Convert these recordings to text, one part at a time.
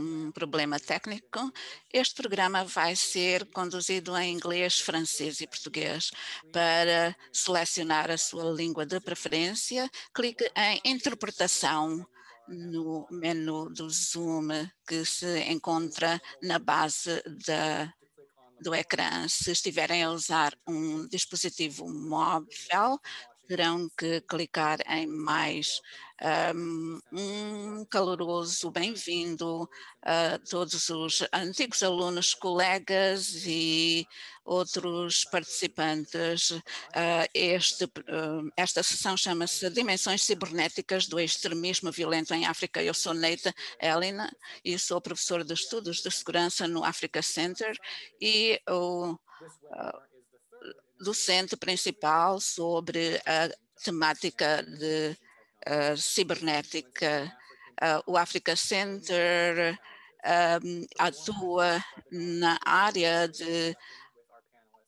um problema técnico. Este programa vai ser conduzido em inglês, francês e português. Para selecionar a sua língua de preferência, clique em interpretação no menu do Zoom que se encontra na base da, do ecrã. Se estiverem a usar um dispositivo móvel, terão que clicar em mais. Um caloroso bem-vindo a todos os antigos alunos, colegas e outros participantes. Este, esta sessão chama-se Dimensões Cibernéticas do Extremismo Violento em África. Eu sou Neita Helena e sou professor de Estudos de Segurança no Africa Center e o docente principal sobre a temática de uh, cibernética. Uh, o Africa Center um, atua na área de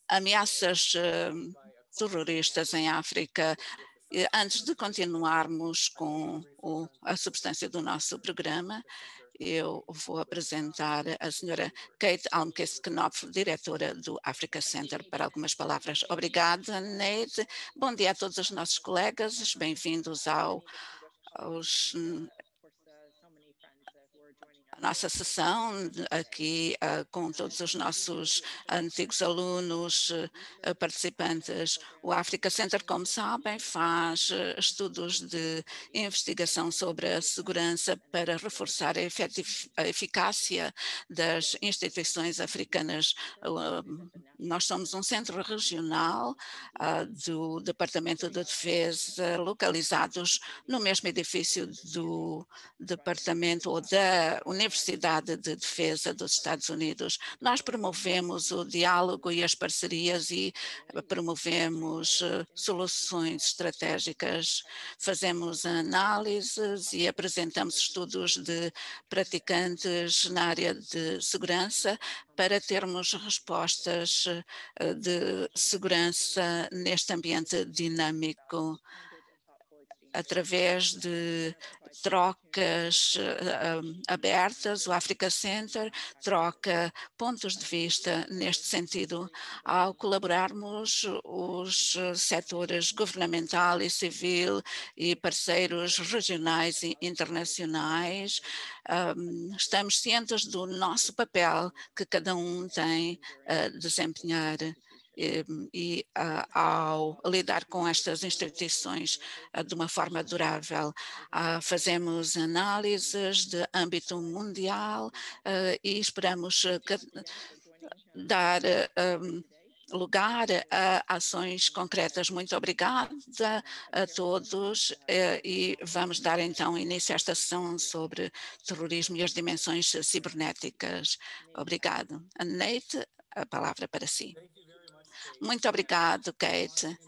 ameaças uh, terroristas em África. Antes de continuarmos com o, a substância do nosso programa, eu vou apresentar a senhora Kate Almquist Knopf, diretora do Africa Center, para algumas palavras. Obrigada, Neide. Bom dia a todos os nossos colegas, bem-vindos ao, aos nossa sessão aqui uh, com todos os nossos antigos alunos uh, participantes. O Africa Center, como sabem, faz uh, estudos de investigação sobre a segurança para reforçar a, a eficácia das instituições africanas. nós somos um centro regional do Departamento de Defesa, localizados no mesmo edifício do Departamento ou da Universidade Universidade de Defesa dos Estados Unidos. Nós promovemos o diálogo e as parcerias e promovemos eh, soluções estratégicas, fazemos análises e apresentamos estudos de praticantes na área de segurança para termos respostas eh, de segurança neste ambiente dinâmico através de trocas uh, abertas, o Africa Center troca pontos de vista neste sentido ao colaborarmos os setores governamental e civil e parceiros regionais e internacionais. Um, estamos cientes do nosso papel que cada um tem a desempenhar e, e ao lidar com estas instituições uh, de uma forma durável. Uh, fazemos análises de âmbito mundial e esperamos dar um, lugar a ações concretas. Muito obrigada a todos e vamos dar então início a esta sessão sobre terrorismo e as dimensões cibernéticas. Obrigado. Neite, a palavra para si. Muito obrigado, Kate.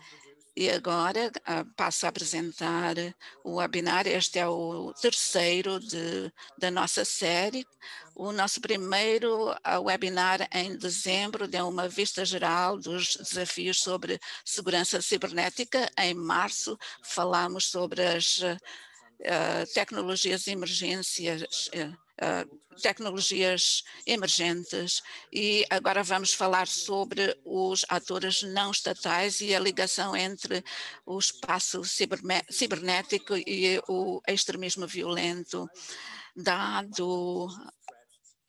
E agora uh, passo a apresentar o webinar. Este é o terceiro de, da nossa série. O nosso primeiro uh, webinar em dezembro deu uma vista geral dos desafios sobre segurança cibernética. Em março falamos sobre as uh, tecnologias emergências Uh, tecnologias emergentes. E agora vamos falar sobre os atores não estatais e a ligação entre o espaço cibernético e o extremismo violento, dado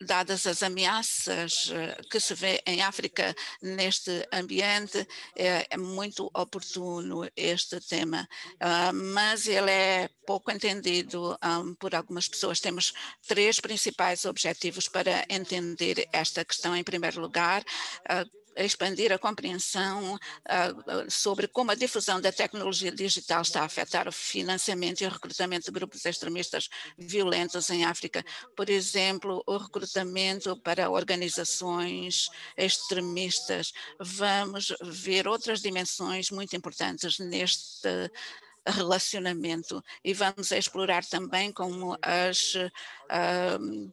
dadas as ameaças eh, que se vê em África neste ambiente, é, é muito oportuno este tema, uh, mas ele é pouco entendido ah, por algumas pessoas. Temos três principais objetivos para entender esta questão. Em primeiro lugar, uh, expandir a compreensão uh, sobre como a difusão da tecnologia digital está a afetar o financiamento e o recrutamento de grupos extremistas violentos em África. Por exemplo, o recrutamento para organizações extremistas. Vamos ver outras dimensões muito importantes neste relacionamento e vamos explorar também como as uh,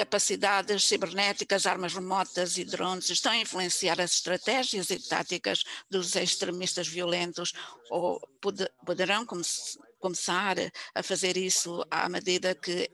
capacidades cibernéticas, armas remotas e drones estão a influenciar as estratégias e táticas dos extremistas violentos ou poderão come começar a fazer isso à medida que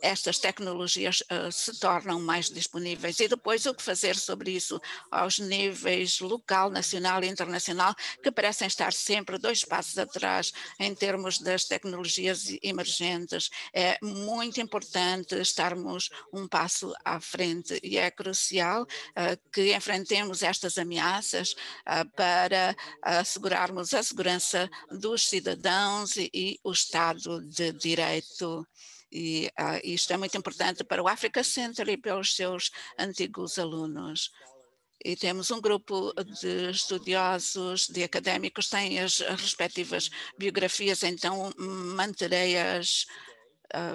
estas tecnologias uh, se tornam mais disponíveis. E depois o que fazer sobre isso aos níveis local, nacional e internacional, que parecem estar sempre dois passos atrás em termos das tecnologias emergentes. É muito importante estarmos um passo à frente e é crucial uh, que enfrentemos estas ameaças uh, para assegurarmos a segurança dos cidadãos e, e o Estado de Direito. E uh, isto é muito importante para o Africa Center e pelos seus antigos alunos. E temos um grupo de estudiosos, de académicos, têm as respectivas biografias, então manterei-as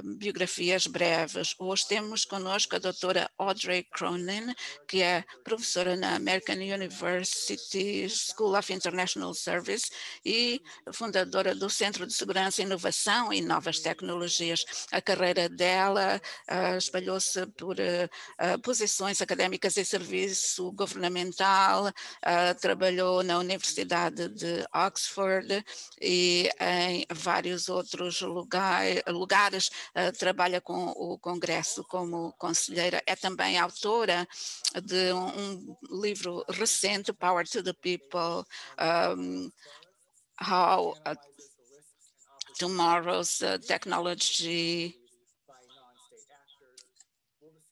biografias breves. Hoje temos conosco a doutora Audrey Cronin, que é professora na American University School of International Service e fundadora do Centro de Segurança, Inovação e Novas Tecnologias. A carreira dela uh, espalhou-se por uh, posições académicas e serviço governamental, trabalhou na Universidade de Oxford e em vários outros lugar, lugares uh, trabalha com o Congresso como conselheira, é também autora de um, um livro recente, Power to the People, um, How uh, Tomorrow's uh, Technology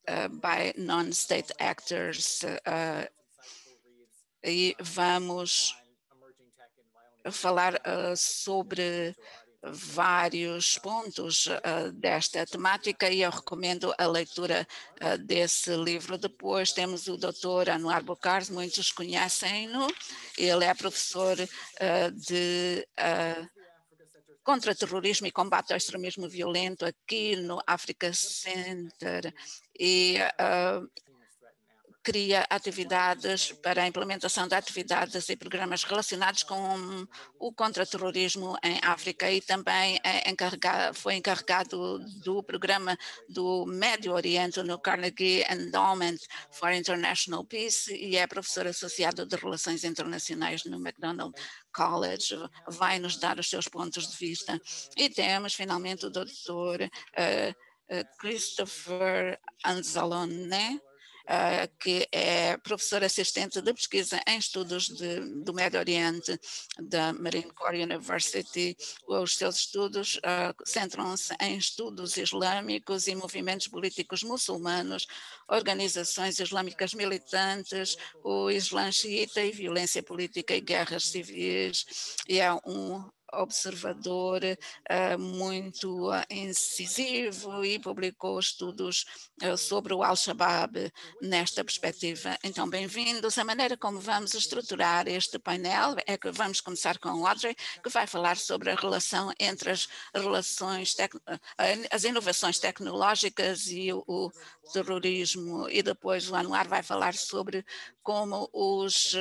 uh, by Non-State Actors e vamos falar uh, sobre vários pontos uh, desta temática e eu recomendo a leitura uh, desse livro. Depois temos o Dr. Anuar Bocars, muitos conhecem-no, ele é professor uh, de contra-terrorismo e combate ao extremismo violento aqui no Africa Center e cria atividades para a implementação de atividades e programas relacionados com o contra-terrorismo em África e também é encarregado, foi encarregado do programa do Médio Oriente no Carnegie Endowment for International Peace e é professor associado de Relações Internacionais no McDonald College, vai nos dar os seus pontos de vista. E temos finalmente o doutor uh, uh, Christopher Anzalone, que é professor assistente de pesquisa em estudos de, do Médio Oriente da Marine Corps University. Os seus estudos uh, centram-se em estudos islâmicos e movimentos políticos muçulmanos, organizações islâmicas militantes, o Islã xiita e violência política e guerras civis. E é um observador uh, muito uh, incisivo e publicou estudos uh, sobre o Al-Shabaab nesta perspectiva. Então, bem-vindos. A maneira como vamos estruturar este painel é que vamos começar com o Audrey, que vai falar sobre a relação entre as relações, as inovações tecnológicas e o terrorismo, e depois o Anuar vai falar sobre como os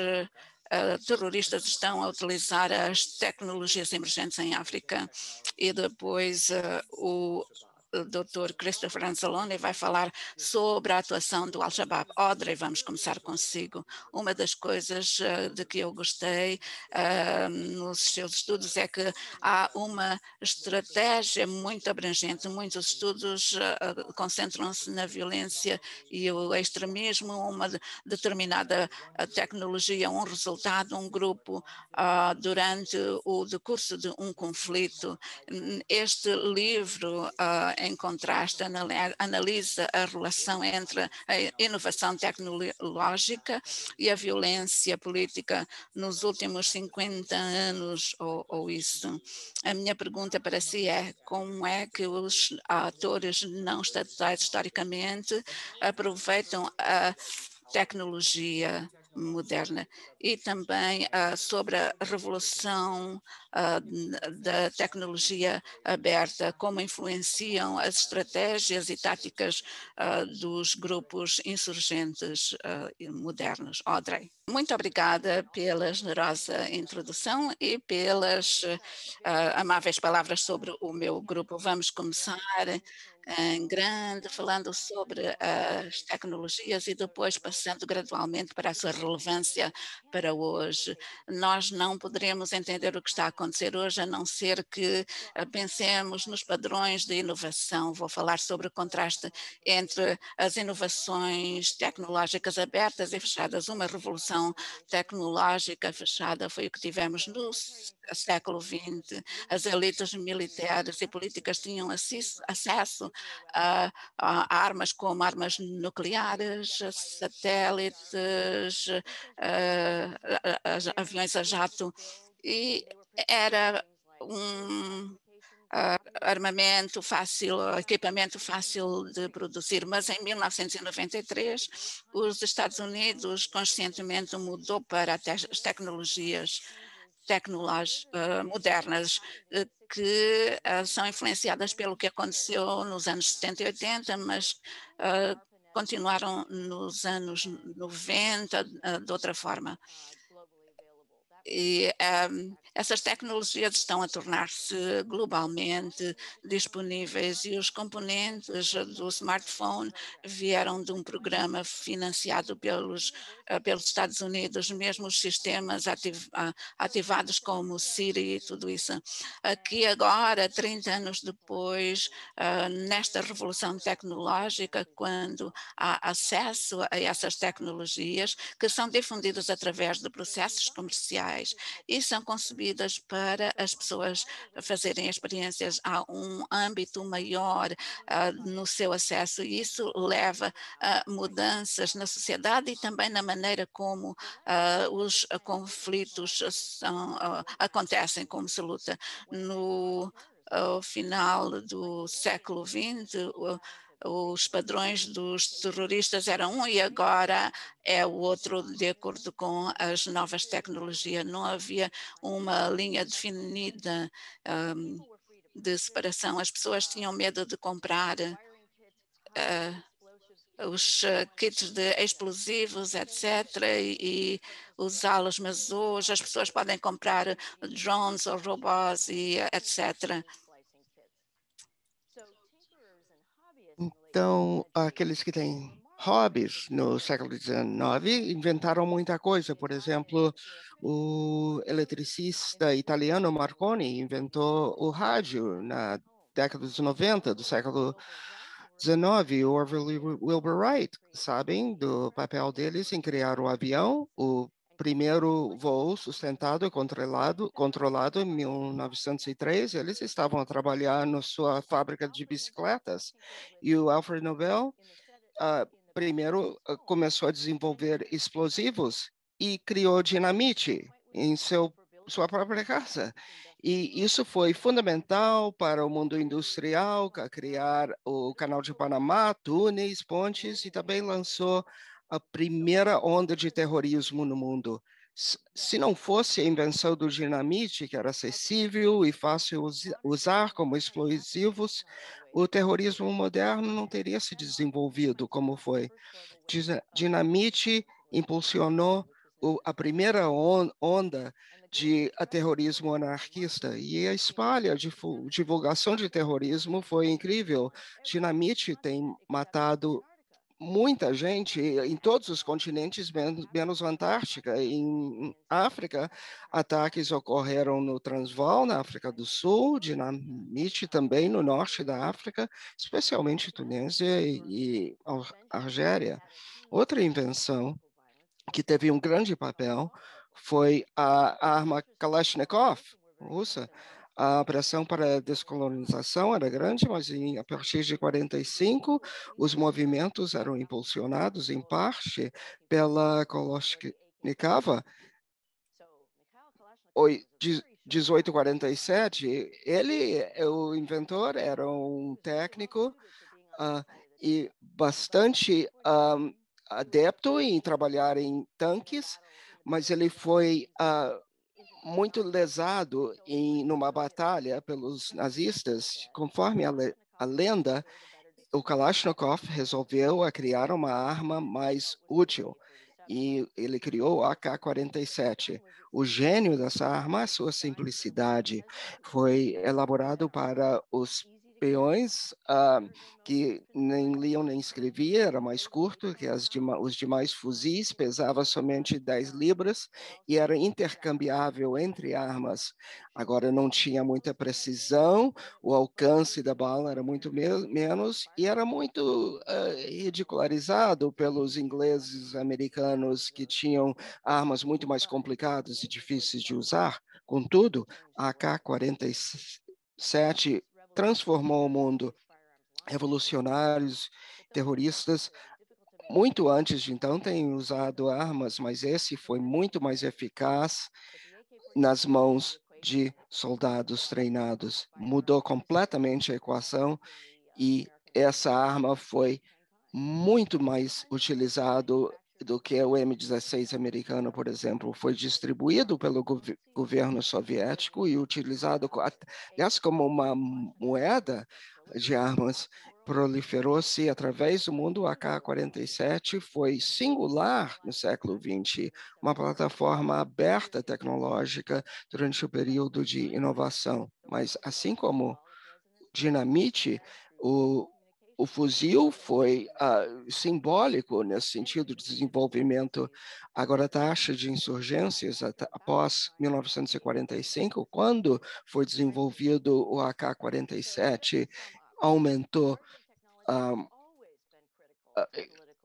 terroristas estão a utilizar as tecnologias emergentes em África e depois uh, o Dr. Christopher Anzalone vai falar sobre a atuação do Al-Shabaab. Audrey, vamos começar consigo. Uma das coisas uh, de que eu gostei uh, nos seus estudos é que há uma estratégia muito abrangente. Muitos estudos uh, concentram-se na violência e o extremismo, uma determinada tecnologia, um resultado, um grupo durante o decurso de um conflito. Este livro em contraste, analisa a relação entre a inovação tecnológica e a violência política nos últimos 50 anos ou, ou isso. A minha pergunta para si é como é que os atores não estatutários historicamente aproveitam a tecnologia moderna e também uh, sobre a revolução uh, da tecnologia aberta, como influenciam as estratégias e táticas uh, dos grupos insurgentes modernos. Audrey. muito obrigada pela generosa introdução e pelas amáveis palavras sobre o meu grupo. Vamos começar em grande, falando sobre as tecnologias e depois passando gradualmente para a sua relevância para hoje. Nós não poderemos entender o que está a acontecer hoje a não ser que eh, pensemos nos padrões de inovação. Vou falar sobre o contraste entre as inovações tecnológicas abertas e fechadas. Uma revolução tecnológica fechada foi o que tivemos no século XX. As elites militares e políticas tinham acesso a, a armas como armas nucleares, satélites, aviões a jato, e era um armamento fácil, equipamento fácil de produzir, mas em 1993 os Estados Unidos conscientemente mudou para as tecnologias tecnológicas uh, modernas uh, que uh, são influenciadas pelo que aconteceu nos anos 70 e 80, mas continuaram nos anos 90 de outra forma. E um, essas tecnologias estão a tornar-se globalmente disponíveis e os componentes do smartphone vieram de um programa financiado pelos, uh, pelos Estados Unidos, mesmo os sistemas ativ uh, ativados como Siri e tudo isso. Aqui agora, 30 anos depois, uh, nesta revolução tecnológica, quando há acesso a essas tecnologias que são difundidas através de processos comerciais e são concebidas para as pessoas fazerem experiências a um âmbito maior uh, no seu acesso e isso leva a mudanças na sociedade e também na maneira como uh, os conflitos são, uh, acontecem, como se luta. No final do século XX, os padrões dos terroristas eram um e agora é o outro de acordo com as novas tecnologias. Não havia uma linha definida um, de separação. As pessoas tinham medo de comprar uh, os kits de explosivos, etc., e, e usá-los, mas hoje as pessoas podem comprar drones ou robôs, e, etc. Então, aqueles que têm hobbies no século XIX inventaram muita coisa. Por exemplo, o eletricista italiano Marconi inventou o rádio na década dos 90 do século XIX. O Orville Wilbur Wright, sabem do papel deles em criar o avião, o primeiro voo sustentado e controlado, controlado em 1903, eles estavam a trabalhar na sua fábrica de bicicletas. E o Alfred Nobel, uh, primeiro, uh, começou a desenvolver explosivos e criou dinamite em seu, sua própria casa. E isso foi fundamental para o mundo industrial, criar o Canal de Panamá, túneis, pontes, e também lançou a primeira onda de terrorismo no mundo. Se não fosse a invenção do dinamite, que era acessível e fácil usar como explosivos, o terrorismo moderno não teria se desenvolvido como foi. Dinamite impulsionou a primeira onda de terrorismo anarquista e a espalha de divulgação de terrorismo foi incrível. Dinamite tem matado muita gente em todos os continentes, menos, Antártica. Em África, ataques ocorreram no Transvaal, na África do Sul, Dinamite também no norte da África, especialmente Tunísia e, e Argélia. Outra invenção que teve um grande papel foi a arma Kalashnikov, russa, a pressão para a descolonização era grande, mas em, a partir de 45 os movimentos eram impulsionados em parte pela Kalashnikova. 1847, ele, o inventor, era um técnico uh, e bastante um, adepto em trabalhar em tanques, mas ele foi uh, muito lesado em numa batalha pelos nazistas, conforme a, le, a lenda, o Kalashnikov resolveu a criar uma arma mais útil. e ele criou o AK-47. O gênio dessa arma, a sua simplicidade, foi elaborado para os peões uh, que nem liam nem escreviam, era mais curto que as os demais fuzis, pesava somente 10 libras e era intercambiável entre armas. Agora não tinha muita precisão, o alcance da bala era muito me menos e era muito uh, ridicularizado pelos ingleses americanos que tinham armas muito mais complicadas e difíceis de usar. Contudo, a AK-47 transformou o mundo. Revolucionários, terroristas, muito antes de então, têm usado armas, mas esse foi muito mais eficaz nas mãos de soldados treinados. Mudou completamente a equação e essa arma foi muito mais utilizado do que o M16 americano, por exemplo, foi distribuído pelo gov governo soviético e utilizado, aliás, como uma moeda de armas, proliferou-se através do mundo. A AK-47 foi singular no século XX, uma plataforma aberta tecnológica durante o período de inovação. Mas, assim como dinamite, o, o fuzil foi uh, simbólico nesse sentido de desenvolvimento. Agora, a taxa de insurgências após 1945, quando foi desenvolvido o AK-47, aumentou uh,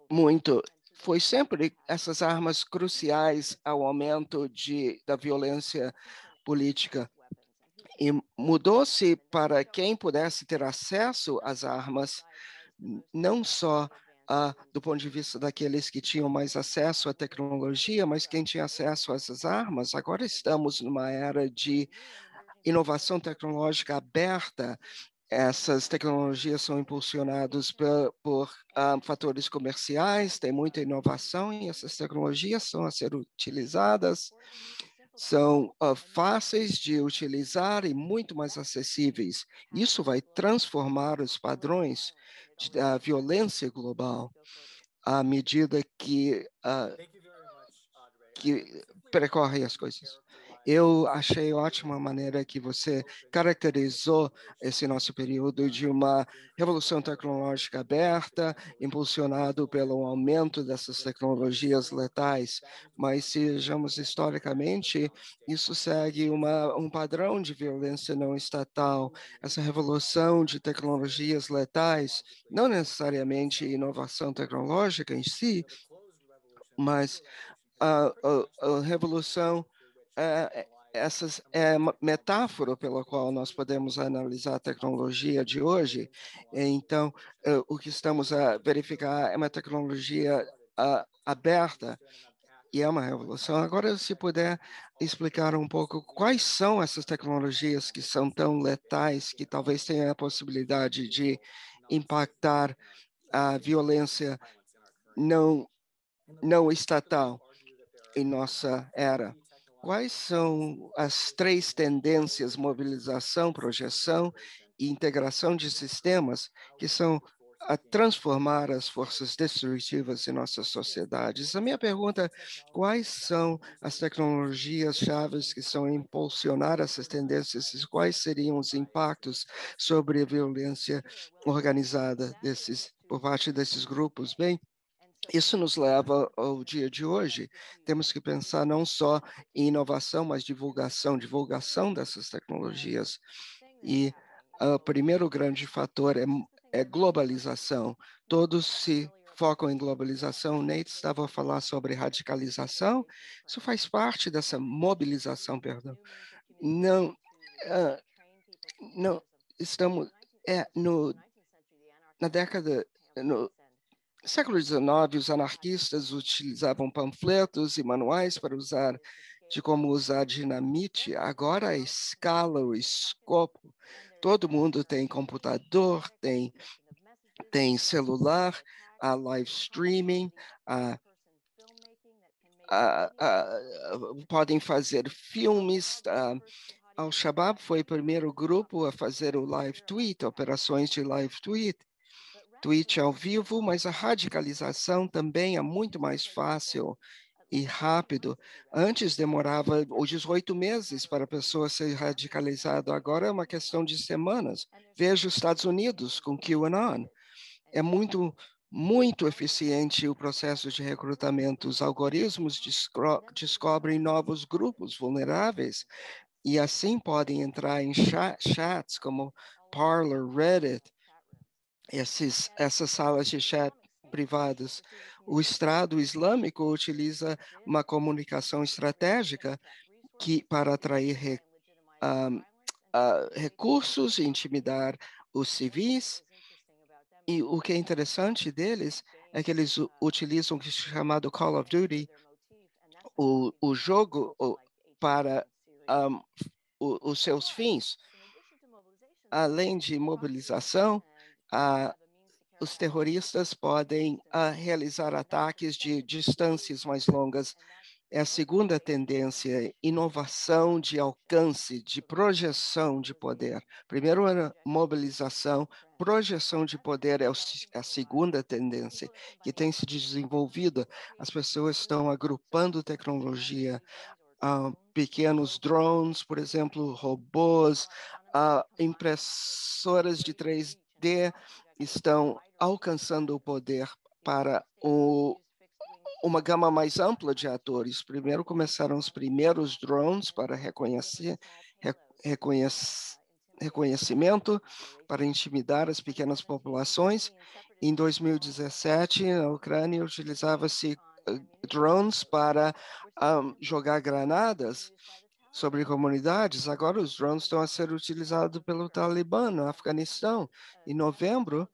muito. Foi sempre essas armas cruciais ao aumento de, da violência política e mudou-se para quem pudesse ter acesso às armas, não só ah, do ponto de vista daqueles que tinham mais acesso à tecnologia, mas quem tinha acesso a essas armas. Agora estamos numa era de inovação tecnológica aberta. Essas tecnologias são impulsionadas por, por ah, fatores comerciais, tem muita inovação e essas tecnologias são a ser utilizadas são uh, fáceis de utilizar e muito mais acessíveis. Isso vai transformar os padrões da violência global à medida que, uh, que percorre as coisas. Eu achei ótima maneira que você caracterizou esse nosso período de uma revolução tecnológica aberta, impulsionado pelo aumento dessas tecnologias letais. Mas, sejamos historicamente, isso segue uma, um padrão de violência não estatal. Essa revolução de tecnologias letais, não necessariamente inovação tecnológica em si, mas a, a, a revolução é, essas é uma metáfora pela qual nós podemos analisar a tecnologia de hoje. Então, uh, o que estamos a verificar é uma tecnologia uh, aberta e é uma revolução. Agora, se puder explicar um pouco quais são essas tecnologias que são tão letais, que talvez tenham a possibilidade de impactar a violência não não estatal em nossa era. Quais são as três tendências, mobilização, projeção e integração de sistemas, que são a transformar as forças destrutivas em nossas sociedades. A minha pergunta é, quais são as tecnologias chaves que são impulsionar essas tendências e quais seriam os impactos sobre a violência organizada desses, por parte desses grupos? Bem, isso nos leva ao dia de hoje. Temos que pensar não só em inovação, mas divulgação, divulgação dessas tecnologias. E o primeiro grande fator é, é globalização. Todos se focam em globalização. Nate estava a falar sobre radicalização. Isso faz parte dessa mobilização, perdão. Não, uh, não estamos é no na década no no século XIX, os anarquistas utilizavam panfletos e manuais para usar de como usar dinamite. Agora a escala, o escopo, todo mundo tem computador, tem tem celular, a live streaming, a, a, a, podem fazer filmes. Al-Shabaab foi o primeiro grupo a fazer o live tweet, operações de live tweet. Tweet ao vivo, mas a radicalização também é muito mais fácil e rápido. Antes demorava os 18 meses para a pessoa ser radicalizada, agora é uma questão de semanas. Veja os Estados Unidos com QAnon. É muito, muito eficiente o processo de recrutamento. Os algoritmos descobrem novos grupos vulneráveis e assim podem entrar em chats como Parler, Reddit, esses, essas salas de chat privadas. O Estado Islâmico utiliza uma comunicação estratégica que para atrair uh, recursos e intimidar os civis. E o que é interessante deles é que eles utilizam o é chamado Call of Duty, o, o jogo para um, os seus fins. Além de mobilização, uh, os terroristas podem uh, realizar ataques de distâncias mais longas. É a segunda tendência, inovação de alcance, de projeção de poder. Primeiro era mobilização, projeção de poder é, é a segunda tendência que tem se desenvolvido. As pessoas estão agrupando tecnologia, uh, pequenos drones, por exemplo, robôs, uh, impressoras de 3D estão alcançando o poder para o, uma gama mais ampla de atores. Primeiro começaram os primeiros drones para reconhecer, reconhece, reconhecimento, para intimidar as pequenas populações. Em 2017, na Ucrânia, utilizava-se eh, drones para um, jogar granadas sobre comunidades. Agora, os drones estão a ser utilizados pelo Talibã no Afeganistão. Em novembro,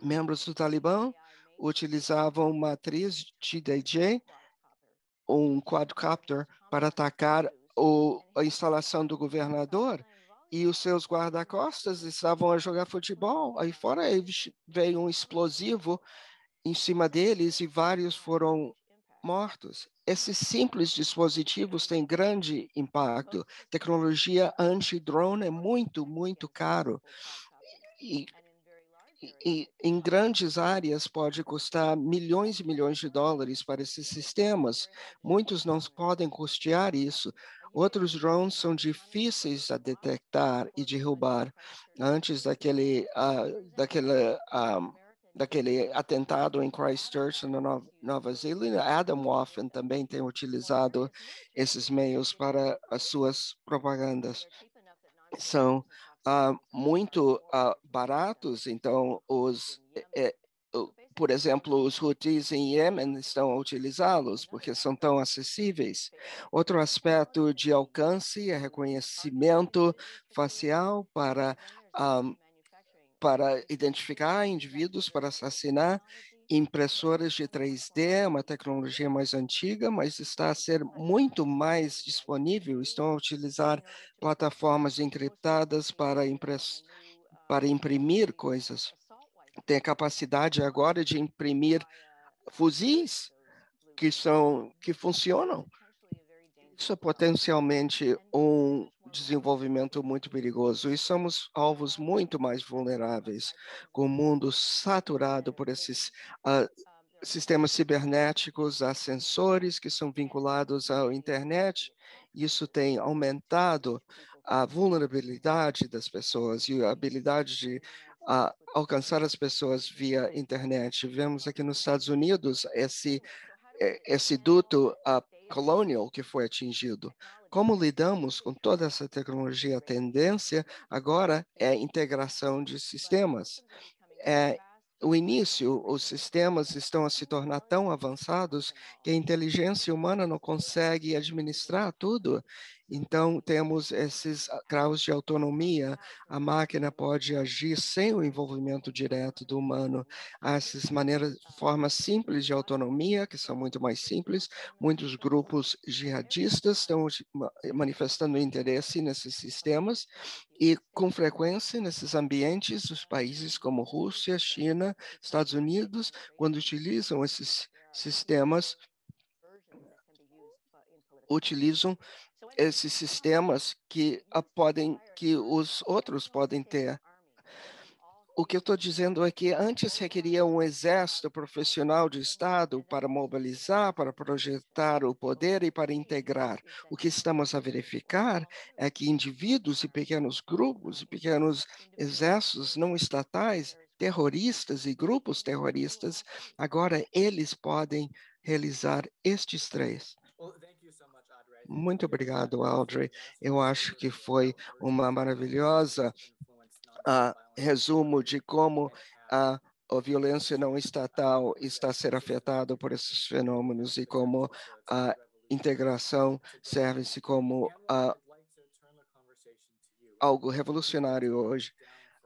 membros do Talibã utilizavam uma atriz TDJ, um quadcopter, para atacar o, a instalação do governador e os seus guarda-costas estavam a jogar futebol. Aí fora veio um explosivo em cima deles e vários foram mortos. Esses simples dispositivos têm grande impacto. Tecnologia anti-drone é muito, muito caro. E, e em grandes áreas pode custar milhões e milhões de dólares para esses sistemas. Muitos não podem custear isso. Outros drones são difíceis a detectar e derrubar. Antes daquele, uh, daquele uh, daquele atentado em Christchurch, na Nova Zelândia, Adam Waffen também tem utilizado esses meios para as suas propagandas. São uh, muito uh, baratos, então os, é, por exemplo, os Houthis em Iêmen estão a utilizá-los porque são tão acessíveis. Outro aspecto de alcance é reconhecimento facial para um, para identificar indivíduos para assassinar, impressoras de 3D, uma tecnologia mais antiga, mas está a ser muito mais disponível, estão a utilizar plataformas encriptadas para, impress, para imprimir coisas. Tem a capacidade agora de imprimir fuzis que são que funcionam. Isso é potencialmente um desenvolvimento muito perigoso e somos alvos muito mais vulneráveis, com o mundo saturado por esses uh, sistemas cibernéticos, há sensores que são vinculados à internet. Isso tem aumentado a vulnerabilidade das pessoas e a habilidade de uh, alcançar as pessoas via internet. Vemos aqui nos Estados Unidos esse esse duto uh, colonial que foi atingido. Como lidamos com toda essa tecnologia? A tendência agora é a integração de sistemas. É o início, os sistemas estão a se tornar tão avançados que a inteligência humana não consegue administrar tudo. Então, temos esses graus de autonomia. A máquina pode agir sem o envolvimento direto do humano. Há essas maneiras, formas simples de autonomia, que são muito mais simples. Muitos grupos jihadistas estão manifestando interesse nesses sistemas e, com frequência, nesses ambientes, os países como Rússia, China, Estados Unidos, quando utilizam esses sistemas, utilizam esses sistemas que podem, que os outros podem ter. o que eu estou dizendo é que antes requeria um exército profissional de Estado para mobilizar, para projetar o poder e para integrar. O que estamos a verificar é que indivíduos e pequenos grupos e pequenos exércitos não estatais, terroristas e grupos terroristas, agora eles podem realizar estes três. Muito obrigado, Audrey. Eu acho que foi uma maravilhosa uh, resumo de como a, a violência não estatal está a ser afetada por esses fenômenos e como a integração serve-se como uh, algo revolucionário hoje.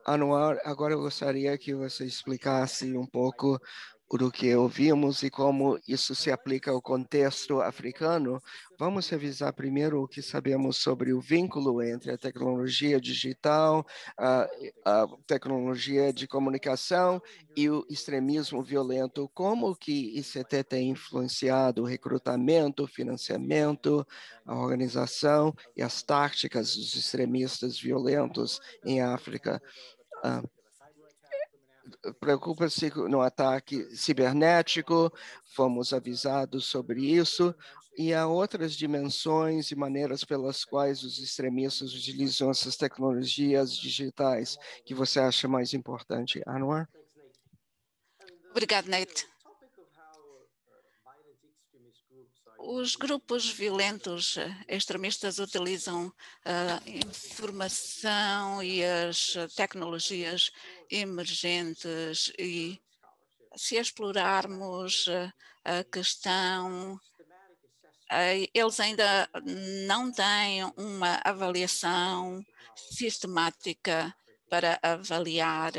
Anuar, agora eu gostaria que você explicasse um pouco do que ouvimos e como isso se aplica ao contexto africano, vamos revisar primeiro o que sabemos sobre o vínculo entre a tecnologia digital, a, a tecnologia de comunicação e o extremismo violento, como que ICT tem influenciado o recrutamento, o financiamento, a organização e as táticas dos extremistas violentos em África. Uh, preocupa-se no ataque cibernético, fomos avisados sobre isso, e há outras dimensões e maneiras pelas quais os extremistas utilizam essas tecnologias digitais que você acha mais importante, Anwar? Obrigado, Nate. Os grupos violentos eh, extremistas utilizam a informação e as tecnologias emergentes e se explorarmos eh, a questão, eh, eles ainda não têm uma avaliação sistemática para avaliar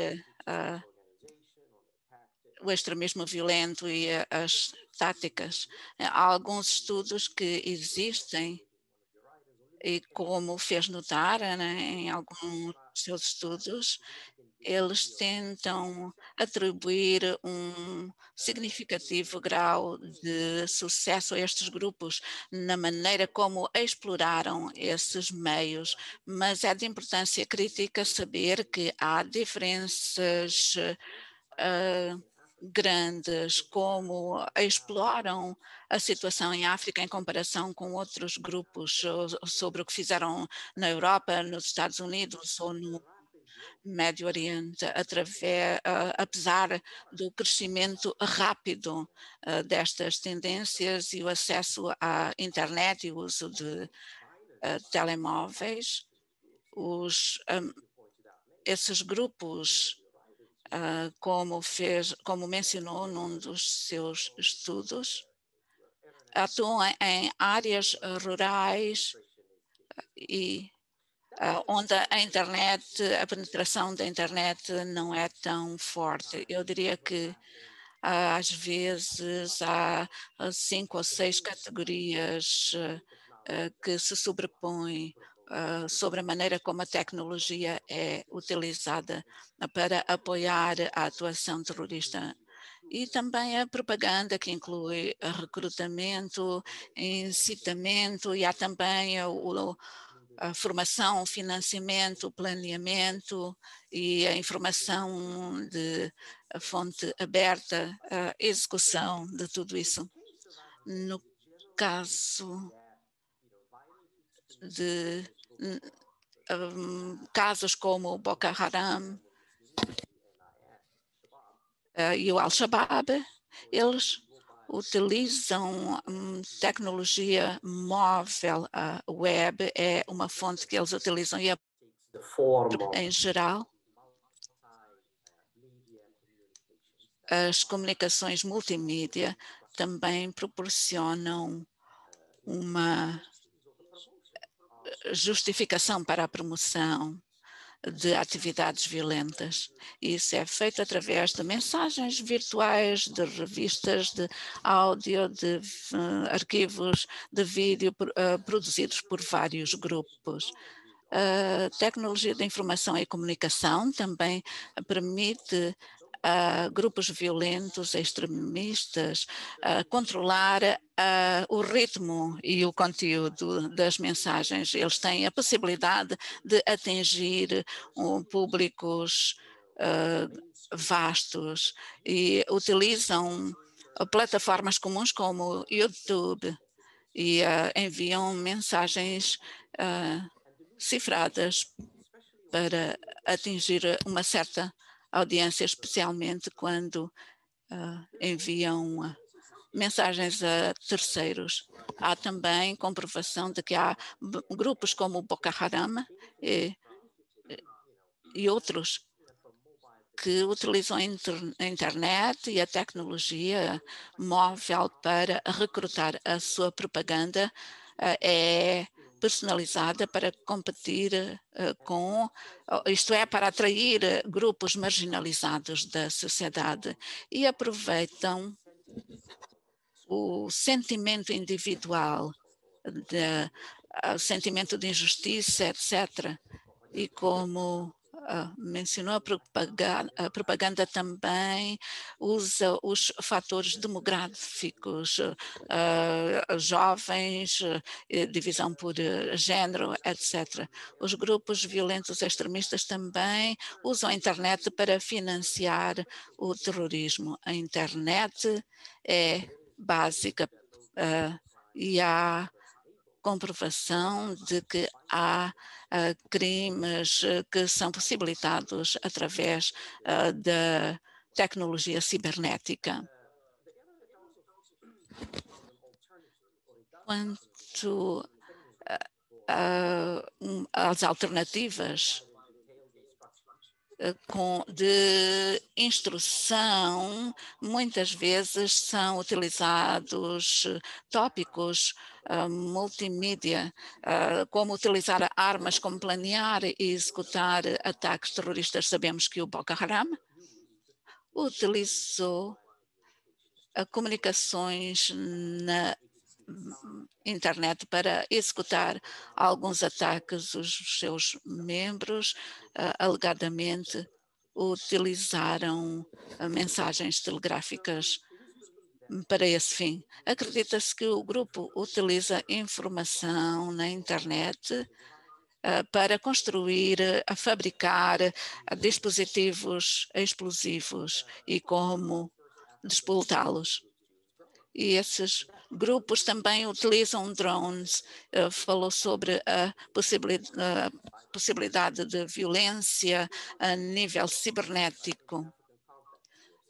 o extremismo violento e as táticas. Há alguns estudos que existem e como fez notar né, em alguns seus estudos, eles tentam atribuir um significativo grau de sucesso a estes grupos na maneira como exploraram esses meios, mas é de importância crítica saber que há diferenças uh, grandes como exploram a situação em África em comparação com outros grupos sobre o que fizeram na Europa, nos Estados Unidos ou no Médio Oriente, através, apesar do crescimento rápido destas tendências e o acesso à internet e o uso de telemóveis, os, esses grupos como fez, como mencionou num dos seus estudos, atuam em áreas rurais e onde a internet, a penetração da internet não é tão forte. Eu diria que uh, às vezes há cinco ou seis categorias que se sobrepõem sobre a maneira como a tecnologia é utilizada para apoiar a atuação terrorista e também a propaganda que inclui recrutamento, incitamento e há também o, a formação, financiamento, planeamento e a informação de fonte aberta, a execução de tudo isso. No caso de um, casos como o Boko Haram uh, e o Al-Shabaab, eles utilizam um, tecnologia móvel, a web é uma fonte que eles utilizam e é, em geral. As comunicações multimídia também proporcionam uma justificação para a promoção de atividades violentas. Isso é feito através de mensagens virtuais, de revistas de áudio, de uh, arquivos de vídeo uh, produzidos por vários grupos. A tecnologia da informação e comunicação também permite grupos violentos, extremistas, controlar o ritmo e o conteúdo das mensagens. Eles têm a possibilidade de atingir um, públicos vastos e utilizam plataformas comuns como YouTube e enviam mensagens cifradas para atingir uma certa audiência, especialmente quando enviam mensagens a terceiros. Há também comprovação de que há grupos como o Boko Haram e, e outros que utilizam a internet e a tecnologia móvel para recrutar a sua propaganda é personalizada para competir com, isto é, para atrair grupos marginalizados da sociedade e aproveitam o sentimento individual, de, o sentimento de injustiça, etc. E como uh, mencionou a propaganda, a propaganda, também usa os fatores demográficos, uh, jovens, uh, divisão por género, etc. Os grupos violentos extremistas também usam a internet para financiar o terrorismo. A internet é básica uh, e há comprovação de que há uh, crimes que são possibilitados através uh, da tecnologia cibernética. Quanto às alternativas eh, de instrução, muitas vezes são utilizados tópicos uh, multimídia, uh, como utilizar armas, como planear e executar ataques terroristas. Sabemos que o Boko Haram utilizou comunicações na internet para executar alguns ataques. Os seus membros, uh, alegadamente, utilizaram uh, mensagens telegráficas para esse fim. Acredita-se que o grupo utiliza informação na internet uh, para construir, a fabricar dispositivos explosivos e como despoltá-los. E esses grupos também utilizam drones, uh, falou sobre a possibilidade, possibilidade de violência a nível cibernético.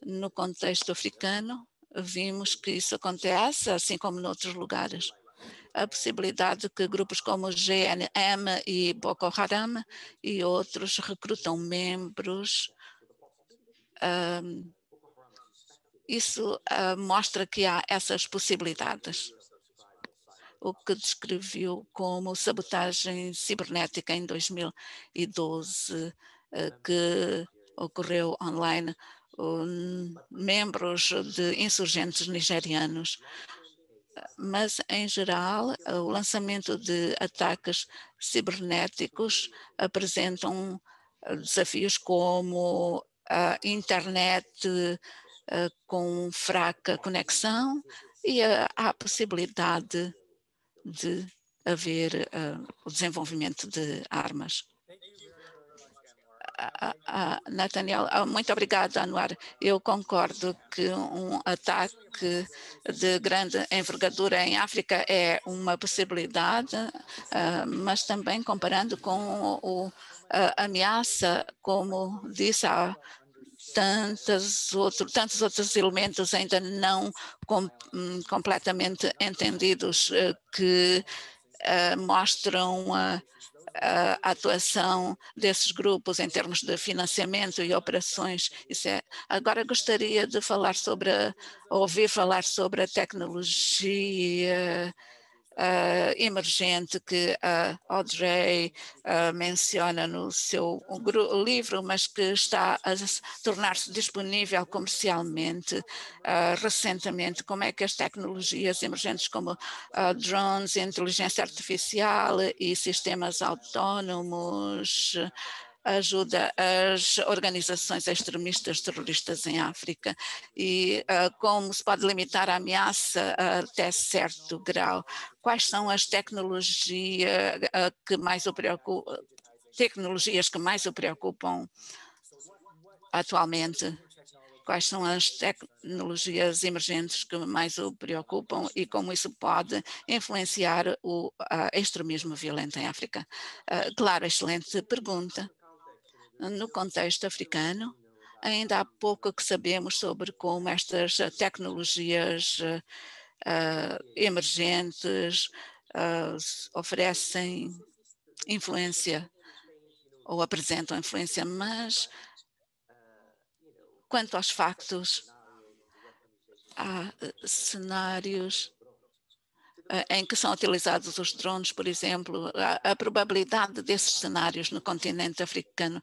No contexto africano, vimos que isso acontece, assim como em outros lugares. A possibilidade de que grupos como GNM e Boko Haram e outros recrutam membros um, isso uh, mostra que há essas possibilidades. O que descreveu como sabotagem cibernética em 2012, uh, ah, que ocorreu online, um, membros de insurgentes nigerianos. Mas, em geral, o lançamento de ataques cibernéticos apresentam desafios como a internet uh, com fraca conexão e uh, há a possibilidade de haver uh, o desenvolvimento de armas. Nathaniel, ah, muito obrigada, Anuar. Eu concordo que um ataque de grande envergadura em África é uma possibilidade, mas também comparando com a ameaça, como disse há tantos, outro, tantos outros elementos ainda não com, hum, completamente entendidos eh, que uh, mostram a, a, atuação desses grupos em termos de financiamento e operações. É. Agora gostaria de falar sobre, ouvir falar sobre a tecnologia uh, emergente que a Audrey uh, menciona no seu livro, mas que está a tornar-se disponível comercialmente uh, recentemente. Como é que as tecnologias emergentes como drones, inteligência artificial e sistemas autónomos ajuda as organizações extremistas terroristas em África e uh, como se pode limitar a ameaça até certo grau. Quais são as tecnologias uh, que mais o preocupam, tecnologias que mais o preocupam atualmente quais são as tecnologias emergentes que mais o preocupam e como isso pode influenciar o extremismo violento em África? Uh, claro, excelente pergunta. No contexto africano, ainda há pouco que sabemos sobre como estas tecnologias uh, emergentes uh, oferecem influência ou apresentam influência, mas Quanto aos factos, há eh, cenários eh, em que são utilizados os drones, por exemplo, a, a probabilidade desses cenários no continente africano,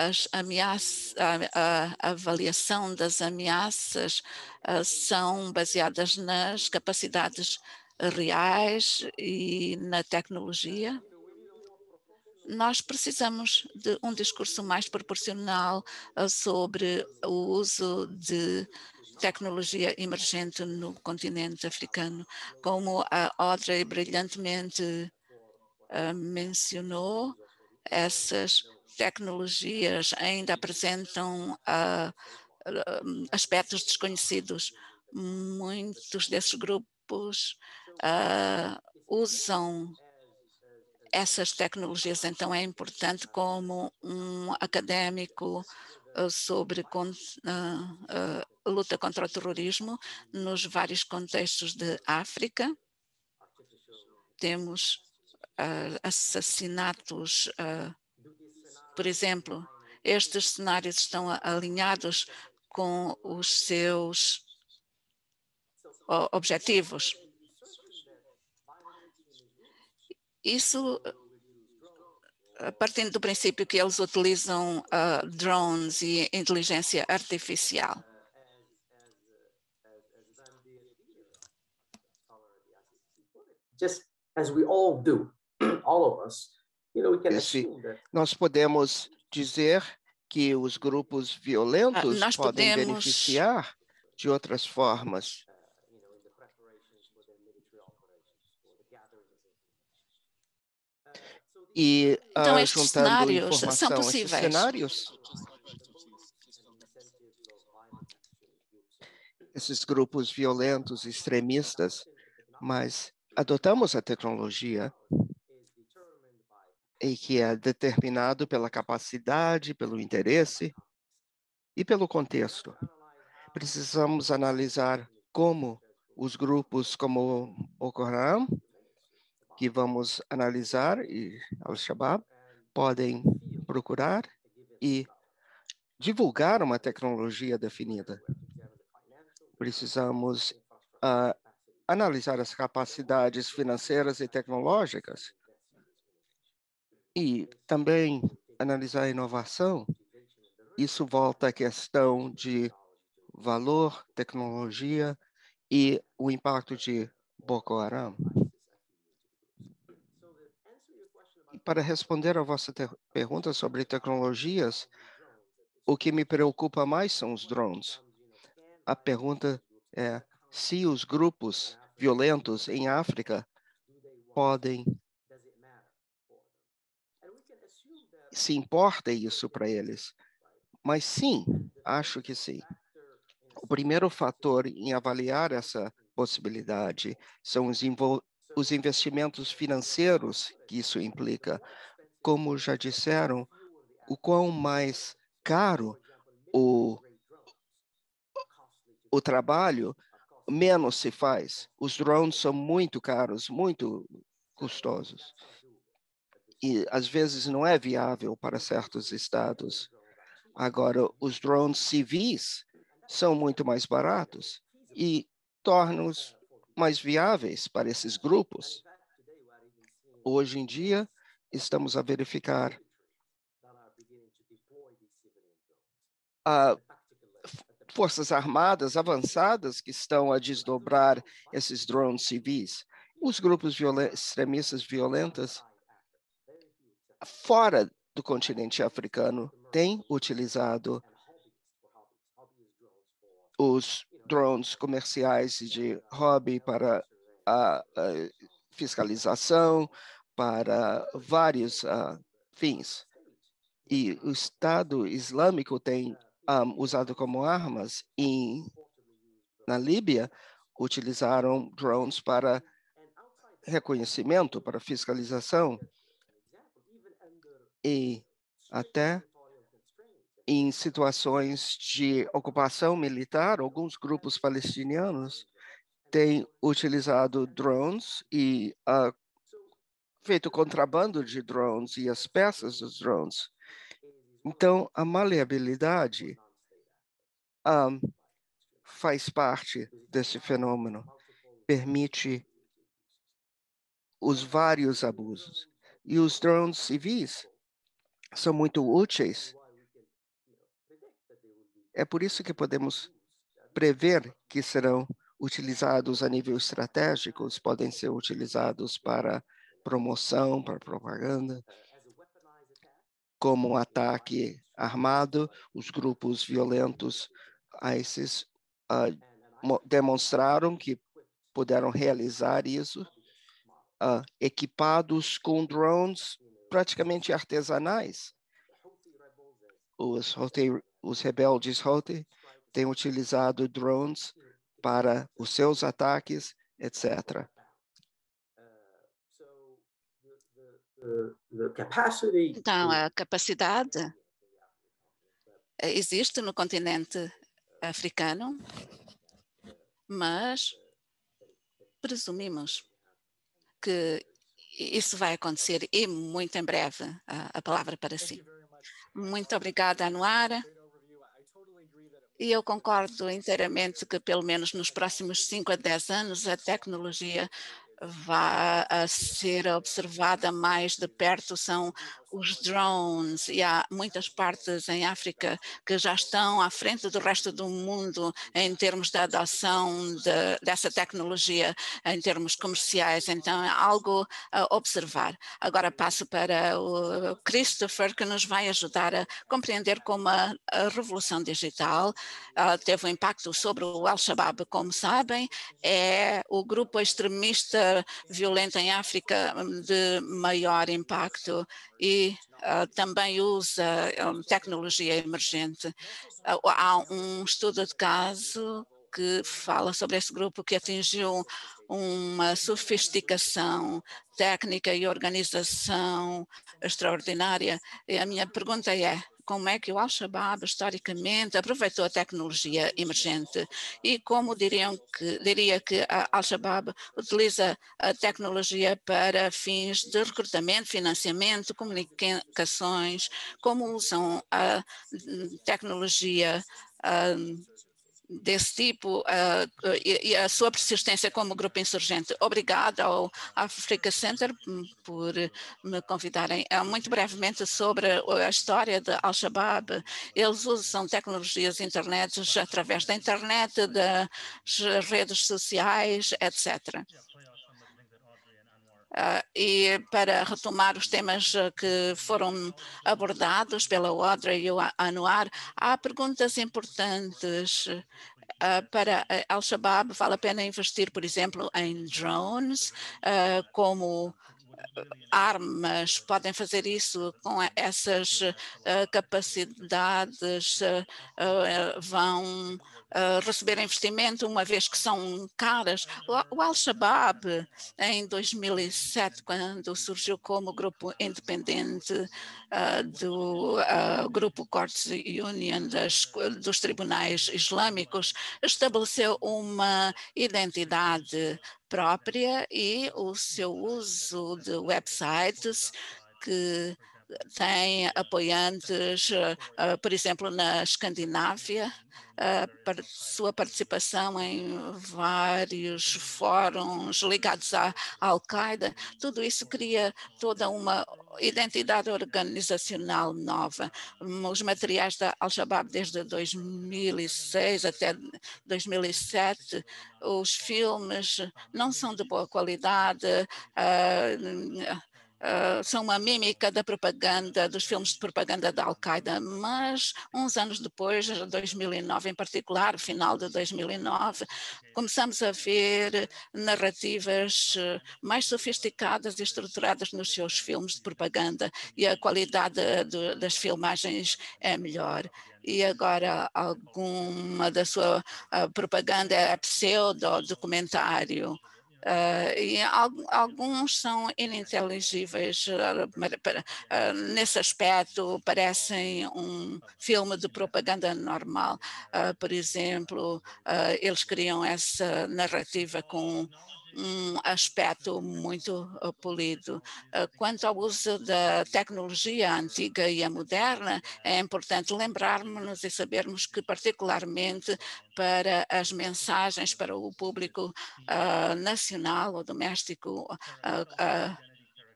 as ameaças, a, a avaliação das ameaças uh, são baseadas nas capacidades reais e na tecnologia. Nós precisamos de um discurso mais proporcional uh, sobre o uso de tecnologia emergente no continente africano, como a Audrey brilhantemente uh, mencionou, essas tecnologias ainda apresentam uh, aspectos desconhecidos. Muitos desses grupos uh, usam essas tecnologias. Então, é importante como um académico uh, sobre uh, uh, luta contra o terrorismo nos vários contextos de África. Temos assassinatos, por exemplo, estes cenários estão alinhados com os seus objetivos. Isso partindo do princípio que eles utilizam uh, drones e inteligência artificial. Just as we all do, all of us, you know, we can assume that... Nós podemos dizer que os grupos violentos uh, podem podemos... beneficiar de outras formas e então, uh, juntando cenários são possíveis. Esses cenários, esses grupos violentos, extremistas, mas adotamos a tecnologia e que é determinado pela capacidade, pelo interesse e pelo contexto. Precisamos analisar como os grupos como o Corão que vamos analisar e Al-Shabaab podem procurar e divulgar uma tecnologia definida. Precisamos uh, analisar as capacidades financeiras e tecnológicas e também analisar a inovação. Isso volta à questão de valor, tecnologia e o impacto de Boko Haram. Para responder a vossa pergunta sobre tecnologias, o que me preocupa mais são os drones. A pergunta é se os grupos violentos em África podem se importa isso para eles. Mas sim, acho que sim. O primeiro fator em avaliar essa possibilidade são os os investimentos financeiros que isso implica. Como já disseram, o quão mais caro o, o trabalho, menos se faz. Os drones são muito caros, muito custosos. E às vezes não é viável para certos estados. Agora, os drones civis são muito mais baratos e tornam-os mais viáveis para esses grupos. Hoje em dia, estamos a verificar a forças armadas avançadas que estão a desdobrar esses drones civis. Os grupos violen extremistas violentos fora do continente africano têm utilizado os drones comerciais de hobby para a, fiscalização, para vários uh, fins. e o Estado Islâmico tem um, usado como armas em, na Líbia, utilizaram drones para reconhecimento, para fiscalização e até em situações de ocupação militar, alguns grupos palestinianos têm utilizado drones e uh, feito contrabando de drones e as peças dos drones. Então, a maleabilidade um, faz parte desse fenômeno, permite os vários abusos. E os drones civis são muito úteis. É por isso que podemos prever que serão utilizados a nível estratégico, podem ser utilizados para promoção, para propaganda, como um ataque armado. Os grupos violentos ISIS uh, demonstraram que puderam realizar isso, uh, equipados com drones praticamente artesanais. Os, os rebeldes Houthi têm utilizado drones para os seus ataques, etc. Então, a capacidade existe no continente africano, mas presumimos que isso vai acontecer e muito em breve, a, a palavra para si. Muito obrigada, Anuara. E eu concordo inteiramente que, pelo menos nos próximos 5 a 10 anos, a tecnologia vai a ser observada mais de perto. São os drones e há muitas partes em África que já estão à frente do resto do mundo em termos da adoção de, dessa tecnologia em termos comerciais, então é algo a observar. Agora passo para o Christopher que nos vai ajudar a compreender como a, a revolução digital uh, teve um impacto sobre o Al-Shabaab, como sabem, é o grupo extremista violento em África de maior impacto e uh, também usa um, tecnologia emergente. Uh, há um estudo de caso que fala sobre esse grupo que atingiu uma sofisticação técnica e organização extraordinária. E a minha pergunta é, como é que o Al-Shabaab historicamente aproveitou a tecnologia emergente e como diriam que, diria que a Al-Shabaab utiliza a tecnologia para fins de recrutamento, financiamento, comunicações, como usam a tecnologia um, desse tipo uh, e, e, a sua persistência como grupo insurgente. Obrigada ao Africa Center por me convidarem. Uh, muito brevemente sobre a história de Al-Shabaab. Eles usam tecnologias internet através da internet, das redes sociais, etc. Uh, e para retomar os temas que foram abordados pela Audrey e o Anuar, há perguntas importantes Uh, para Al-Shabaab, vale a pena investir, por exemplo, em drones, uh, como armas. Podem fazer isso com essas uh, capacidades, vão uh, receber investimento, uma vez que são caras. O, Al-Shabaab, em 2007, quando surgiu como grupo independente do grupo Courts Union das, dos tribunais islâmicos, estabeleceu uma identidade própria e o seu uso de websites que têm apoiantes, uh, por exemplo, na Escandinávia, uh, sua participação em vários fóruns ligados à Al-Qaeda, tudo isso cria toda uma identidade organizacional nova. Os materiais da Al-Shabaab desde 2006 até 2007, os filmes não são de boa qualidade, Uh, são uma mímica da propaganda, dos filmes de propaganda da Al-Qaeda, mas uns anos depois, 2009 em particular, final de 2009, começamos a ver narrativas mais sofisticadas e estruturadas nos seus filmes de propaganda e a qualidade de, das filmagens é melhor. E agora alguma da sua propaganda é pseudo-documentário. Uh, e alguns são ininteligíveis uh, uh, nesse aspecto, parecem um filme de propaganda normal. por exemplo, eles criam essa narrativa com um aspecto muito uh, polido. Uh, quanto ao uso da tecnologia antiga e a moderna, é importante lembrarmos e sabermos que, particularmente para as mensagens para o público uh, nacional ou doméstico,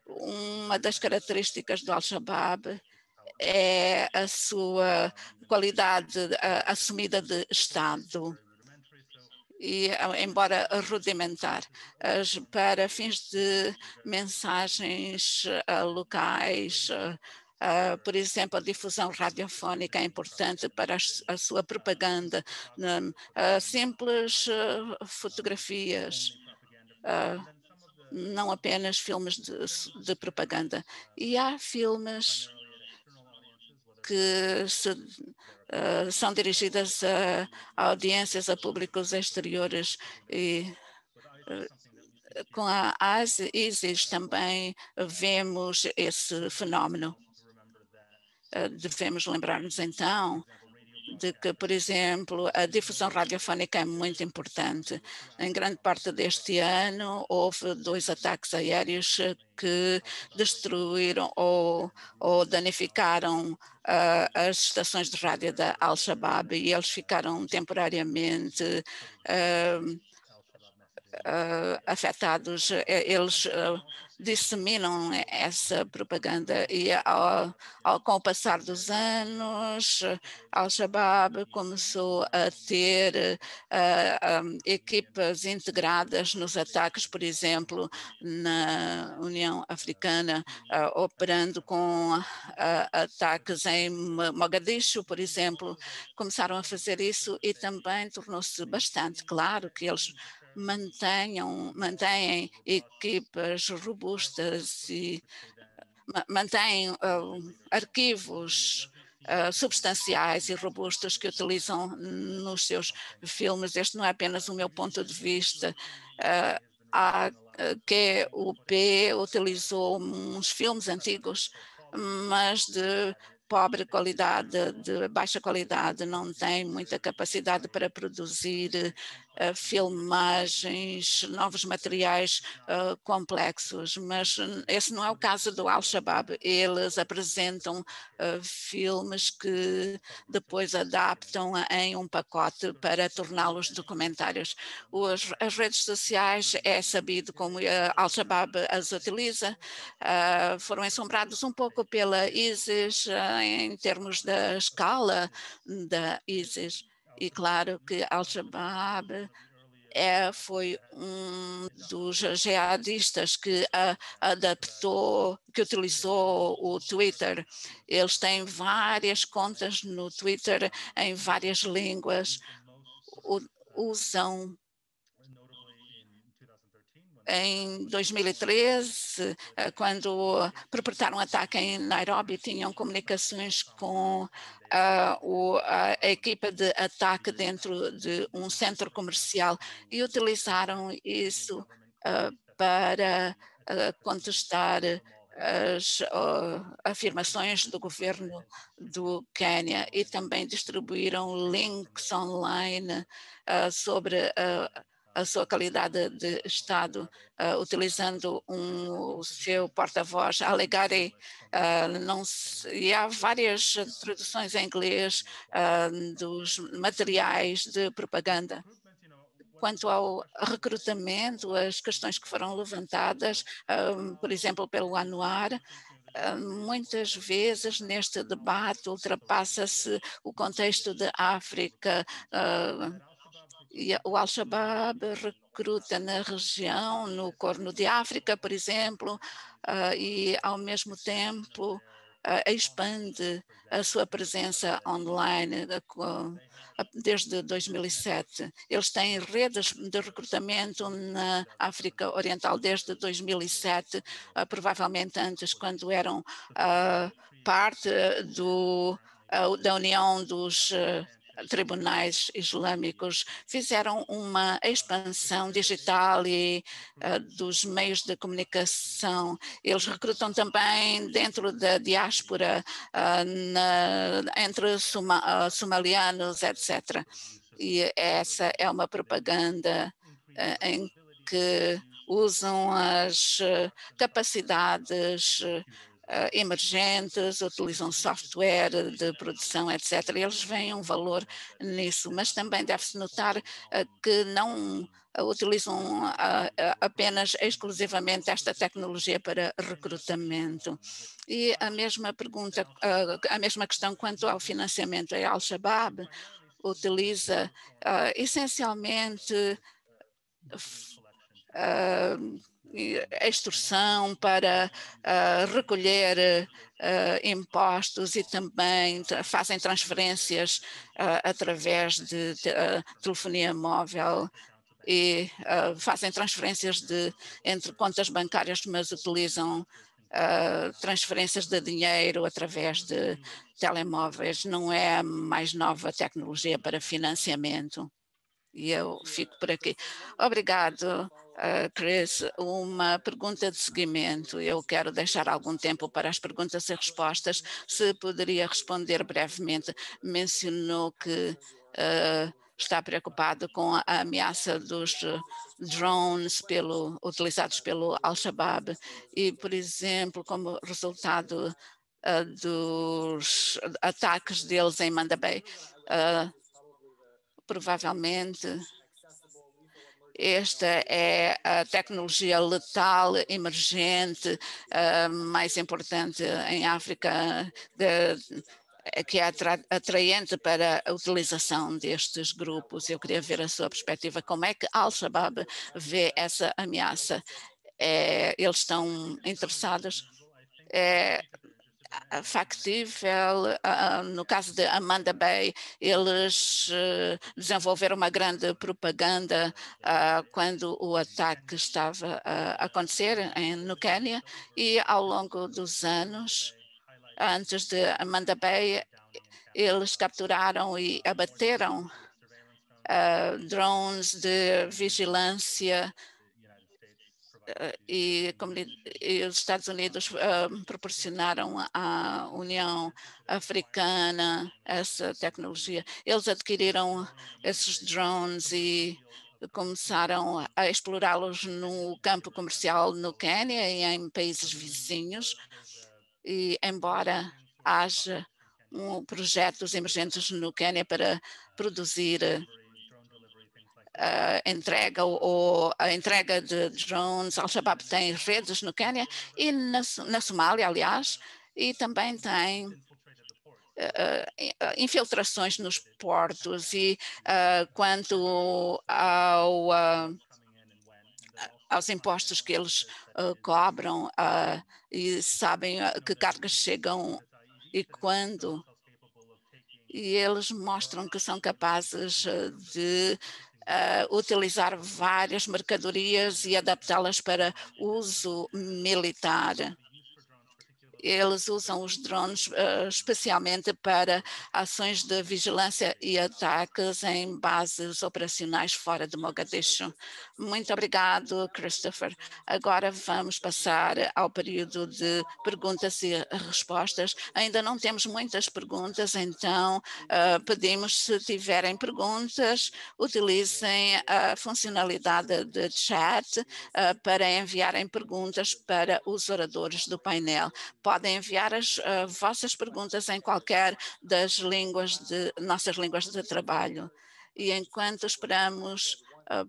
uma das características do Al-Shabaab é a sua qualidade assumida de Estado e embora rudimentar, para fins de mensagens uh, locais, uh, por exemplo, a difusão radiofónica é importante para a, sua propaganda, simples fotografias, não apenas filmes de, de propaganda. E há filmes que se, uh, são dirigidas a, a, audiências, a públicos exteriores e uh, com a ISIS também vemos esse fenómeno. Uh, devemos lembrar-nos então de que, por exemplo, a difusão radiofónica é muito importante. Em grande parte deste ano, houve dois ataques aéreos que destruíram ou, ou danificaram uh, as estações de rádio da Al-Shabaab e eles ficaram temporariamente uh, uh, afetados. Eles disseminam essa propaganda e ao, ao, com o passar dos anos, Al-Shabaab começou a ter uh, um, equipas integradas nos ataques, por exemplo, na União Africana, uh, operando com uh, ataques em Mogadishu, por exemplo, começaram a fazer isso e também tornou-se bastante claro que eles mantenham, mantêm equipas robustas e mantêm uh, arquivos uh, substanciais e robustos que utilizam nos seus filmes. Este não é apenas o meu ponto de vista. Uh, a QUP utilizou uns filmes antigos, mas de pobre qualidade, de baixa qualidade, não tem muita capacidade para produzir uh, filmagens, novos materiais uh, complexos, mas esse não é o caso do Al-Shabaab. Eles apresentam uh, filmes que depois adaptam em um pacote para torná-los documentários. Os, as redes sociais é sabido como Al-Shabaab as utiliza, foram ensombrados um pouco pela ISIS em termos da escala da ISIS e claro que Al-Shabaab é, foi um dos jihadistas que a, adaptou, que utilizou o Twitter. Eles têm várias contas no Twitter em várias línguas, usam em 2013, eh, quando perpetraram um ataque em Nairobi, tinham comunicações com uh, o, a, a equipa de ataque dentro de um centro comercial e utilizaram isso uh, para uh, contestar as afirmações do governo do Quênia e também distribuíram links online sobre a sua qualidade de Estado, uh, utilizando um, o seu porta-voz, Alegare, uh, não se, e há várias traduções em inglês uh, dos materiais de propaganda. Quanto ao recrutamento, as questões que foram levantadas, por exemplo, pelo Anuar, muitas vezes neste debate ultrapassa-se o contexto de África, E o Al-Shabaab recruta na região, no Corno de África, por exemplo, uh, e ao mesmo tempo uh, expande a sua presença online uh, desde 2007. Eles têm redes de recrutamento na África Oriental desde 2007, provavelmente antes, quando eram parte do, da União dos tribunais islâmicos fizeram uma expansão digital e uh, dos meios de comunicação. Eles recrutam também dentro da diáspora, uh, na, entre suma, uh, somalianos, etc. E essa é uma propaganda em que usam as capacidades uh, emergentes, utilizam software de produção, etc. Eles veem um valor nisso, mas também deve-se notar uh, que não utilizam apenas exclusivamente esta tecnologia para recrutamento. E a mesma pergunta, a mesma questão quanto ao financiamento. A Al-Shabaab utiliza essencialmente extorsão para uh, recolher uh, impostos e também fazem transferências uh, através de, de telefonia móvel e fazem transferências de, entre contas bancárias, mas utilizam transferências de dinheiro através de telemóveis. Não é a mais nova tecnologia para financiamento. E eu fico por aqui. Obrigado. Uh, Chris, uma pergunta de seguimento. Eu quero deixar algum tempo para as perguntas e respostas. Se poderia responder brevemente. Mencionou que uh, está preocupado com a ameaça dos drones pelo, utilizados pelo Al-Shabaab e, por exemplo, como resultado uh, dos ataques deles em Mandabay. provavelmente esta é a tecnologia letal emergente uh, mais importante em África, de, que é atra, atraente para a utilização destes grupos. Eu queria ver a sua perspectiva. Como é que Al-Shabaab vê essa ameaça? É, eles estão interessados? É, factível. No caso de Amanda Bay, eles eh, desenvolveram uma grande propaganda ah, quando o ataque estava a acontecer no Quênia e ao longo dos anos, antes de Amanda Bay, eles capturaram e abateram uh, drones de vigilância e, e, os Estados Unidos uh, proporcionaram à União Africana essa tecnologia. Eles adquiriram esses drones e começaram a explorá-los no campo comercial no Quênia e em países vizinhos. E embora haja um, projetos emergentes no Quênia para produzir a entrega ou a entrega de drones. Al-Shabaab tem redes no Quênia e na, na Somália, aliás, e também tem uh, infiltrações nos portos e uh, quanto ao, uh, aos impostos que eles cobram e sabem que cargas chegam e quando e eles mostram que são capazes de uh, utilizar várias mercadorias e adaptá-las para uso militar. Eles usam os drones uh, especialmente para ações de vigilância e ataques em bases operacionais fora de Mogadishu. Muito obrigado, Christopher. Agora vamos passar ao período de perguntas e respostas. Ainda não temos muitas perguntas, então uh, pedimos, se tiverem perguntas, utilizem a funcionalidade de chat uh, para enviarem perguntas para os oradores do painel. Podem enviar as uh, vossas perguntas em qualquer das línguas de nossas línguas de trabalho. E enquanto esperamos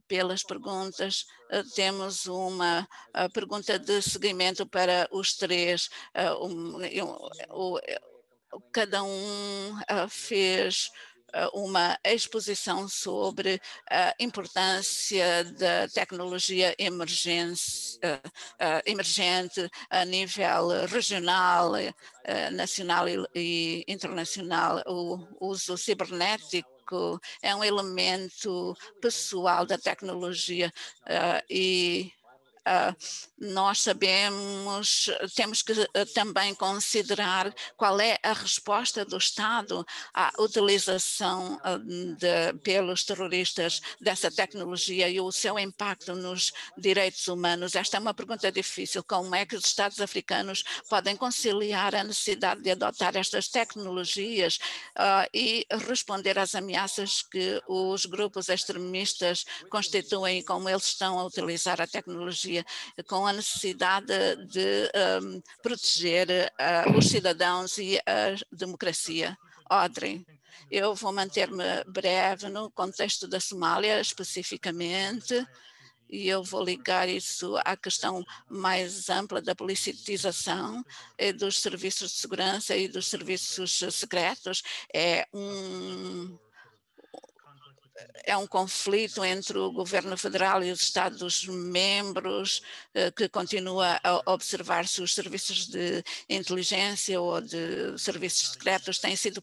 pelas perguntas. Uh, temos uma uh, pergunta de seguimento para os três. Cada um fez uma exposição sobre a importância da tecnologia emergente a nível regional, nacional e internacional. O uso cibernético é um elemento pessoal da tecnologia e nós sabemos, temos que uh, também considerar qual é a resposta do Estado à utilização uh, de, pelos terroristas dessa tecnologia e o seu impacto nos direitos humanos. Esta é uma pergunta difícil. Como é que os Estados africanos podem conciliar a necessidade de adotar estas tecnologias e responder às ameaças que os grupos extremistas constituem e como eles estão a utilizar a tecnologia com a necessidade de um, proteger uh, os cidadãos e a democracia. Audrey, eu vou manter-me breve no contexto da Somália, especificamente, e eu vou ligar isso à questão mais ampla da politização dos serviços de segurança e dos serviços secretos. É um é um conflito entre o governo federal e os Estados-membros eh, que continua a observar se os serviços de inteligência ou de serviços secretos têm sido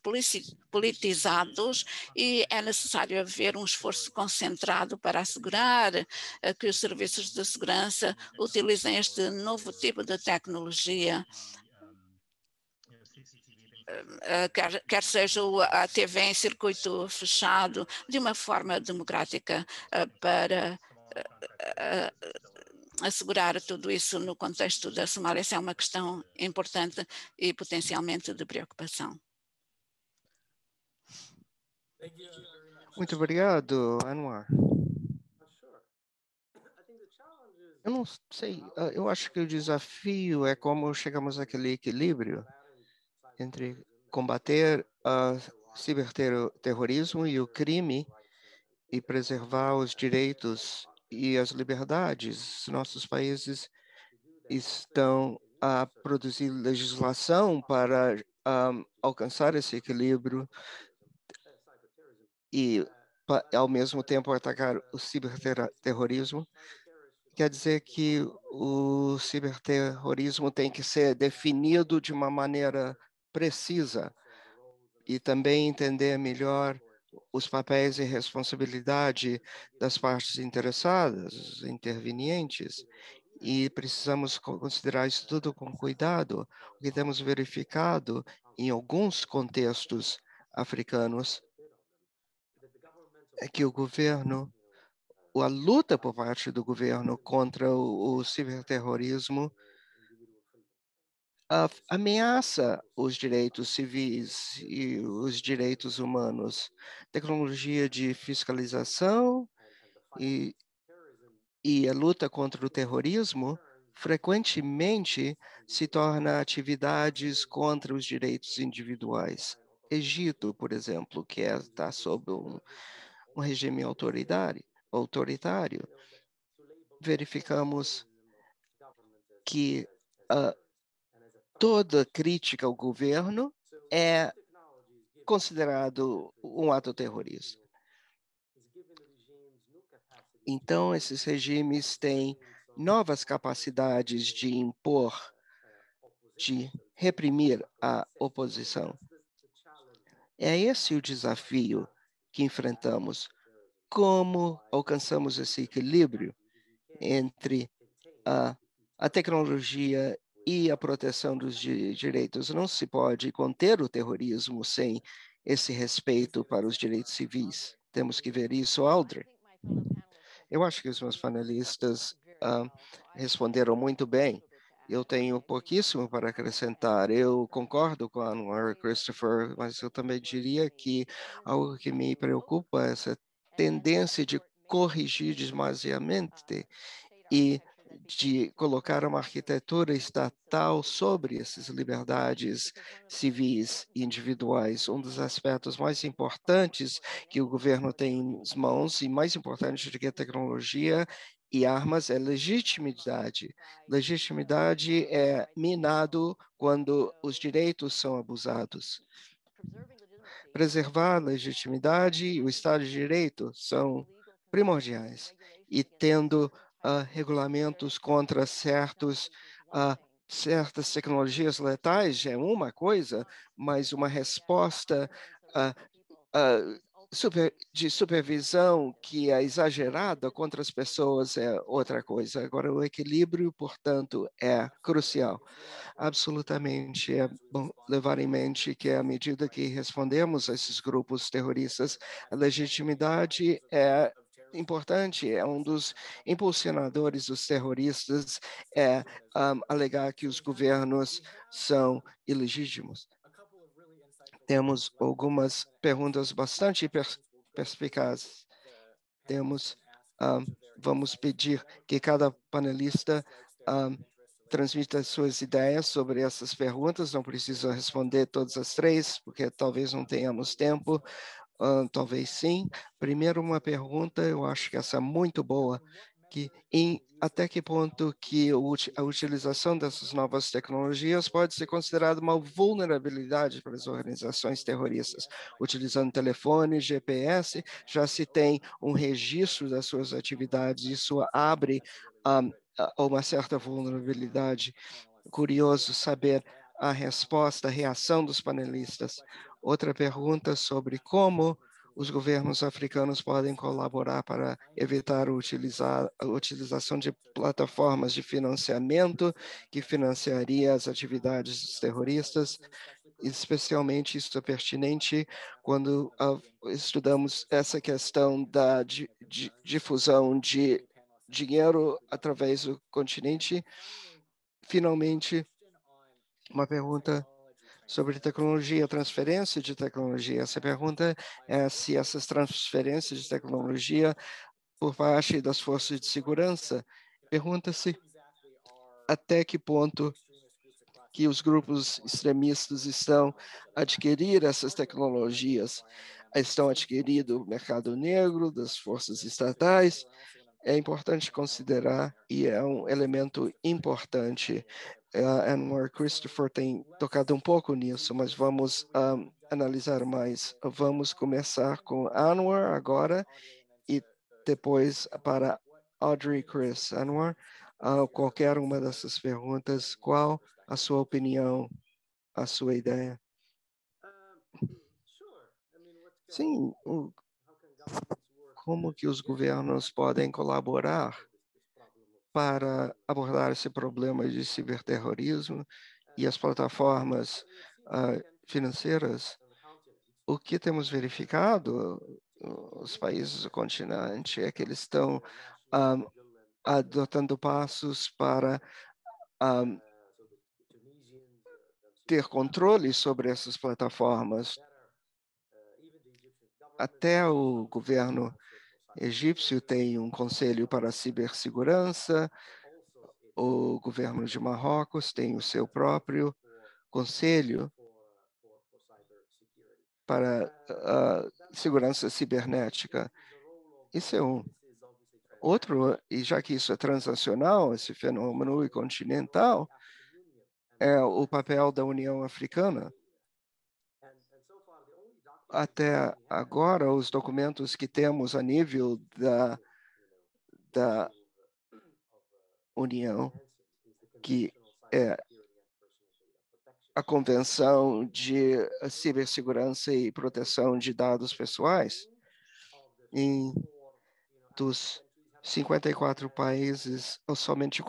politizados e é necessário haver um esforço concentrado para assegurar eh, que os serviços de segurança utilizem este novo tipo de tecnologia quer, quer seja a TV em circuito fechado, de uma forma democrática eh, para eh, assegurar tudo isso no contexto da Somália. Essa é uma questão importante e potencialmente de preocupação. Muito obrigado, Anwar. Eu não sei, eu acho que o desafio é como chegamos àquele equilíbrio entre combater o ciberterrorismo e o crime e preservar os direitos e as liberdades. Nossos países estão a produzir legislação para um, alcançar esse equilíbrio e, ao mesmo tempo, atacar o ciberterrorismo. Quer dizer que o ciberterrorismo tem que ser definido de uma maneira precisa e também entender melhor os papéis e responsabilidade das partes interessadas, intervenientes, e precisamos considerar isso tudo com cuidado. O que temos verificado em alguns contextos africanos é que o governo, a luta por parte do governo contra o, o ciberterrorismo ameaça os direitos civis e os direitos humanos. Tecnologia de fiscalização e, e a luta contra o terrorismo frequentemente se torna atividades contra os direitos individuais. Egito, por exemplo, que é, está sob um, um regime autoritário, autoritário, verificamos que uh, toda crítica ao governo é considerado um ato terrorista. Então, esses regimes têm novas capacidades de impor, de reprimir a oposição. É esse o desafio que enfrentamos. Como alcançamos esse equilíbrio entre a, a tecnologia e a proteção dos direitos. Não se pode conter o terrorismo sem esse respeito para os direitos civis. Temos que ver isso, Aldrin. Eu acho que os meus panelistas uh, responderam muito bem. Eu tenho pouquíssimo para acrescentar. Eu concordo com a Anwar Christopher, mas eu também diria que algo que me preocupa é essa tendência de corrigir demasiadamente e de colocar uma arquitetura estatal sobre essas liberdades civis e individuais. Um dos aspectos mais importantes que o governo tem em mãos e mais importante do que a tecnologia e armas é legitimidade. Legitimidade é minado quando os direitos são abusados. preservar a legitimidade e o Estado de Direito são primordiais. E tendo uh, regulamentos contra certos, uh, certas tecnologias letais é uma coisa, mas uma resposta uh, super, de supervisão que é exagerada contra as pessoas é outra coisa. Agora, o equilíbrio, portanto, é crucial. Absolutamente é bom levar em mente que, à medida que respondemos a esses grupos terroristas, a legitimidade é importante, é um dos impulsionadores dos terroristas, é um, alegar que os governos são ilegítimos. Temos algumas perguntas bastante perspicazes. Temos, um, vamos pedir que cada panelista um, transmita suas ideias sobre essas perguntas. Não precisa responder todas as três, porque talvez não tenhamos tempo. Talvez sim. Primeiro, uma pergunta, eu acho que essa é muito boa, que em até que ponto que a utilização dessas novas tecnologias pode ser considerada uma vulnerabilidade para as organizações terroristas. Utilizando telefone, GPS, já se tem um registro das suas atividades, isso abre um, uma certa vulnerabilidade. Curioso saber a resposta, a reação dos panelistas. Outra pergunta sobre como os governos africanos podem colaborar para evitar utilizar, a utilização de plataformas de financiamento que financiaria as atividades dos terroristas, especialmente isso é pertinente quando uh, estudamos essa questão da di, di, difusão de dinheiro através do continente. Finalmente, uma pergunta sobre tecnologia, transferência de tecnologia. Essa pergunta é se essas transferências de tecnologia por parte das forças de segurança, pergunta-se até que ponto que os grupos extremistas estão adquirir essas tecnologias, estão adquirindo o mercado negro das forças estatais, é importante considerar e é um elemento importante uh, Anwar Christopher tem tocado um pouco nisso, mas vamos um, analisar mais. Vamos começar com Anwar agora e depois para Audrey Chris. Anwar, uh, qualquer uma dessas perguntas, qual a sua opinião, a sua ideia? Sim, o, como que os governos podem colaborar para abordar esse problema de ciberterrorismo e as plataformas uh, financeiras, o que temos verificado, os países do continente, é que eles estão um, ah, adotando passos para um, ah, ter controle sobre essas plataformas. Até o governo egípcio tem um conselho para cibersegurança, o governo de Marrocos tem o seu próprio conselho para a segurança cibernética. Isso é um. Outro, e já que isso é transacional, esse fenômeno e continental, é o papel da União Africana até agora, os documentos que temos a nível da, da União, que é a Convenção de Cibersegurança e Proteção de Dados Pessoais, em dos 54 países, somente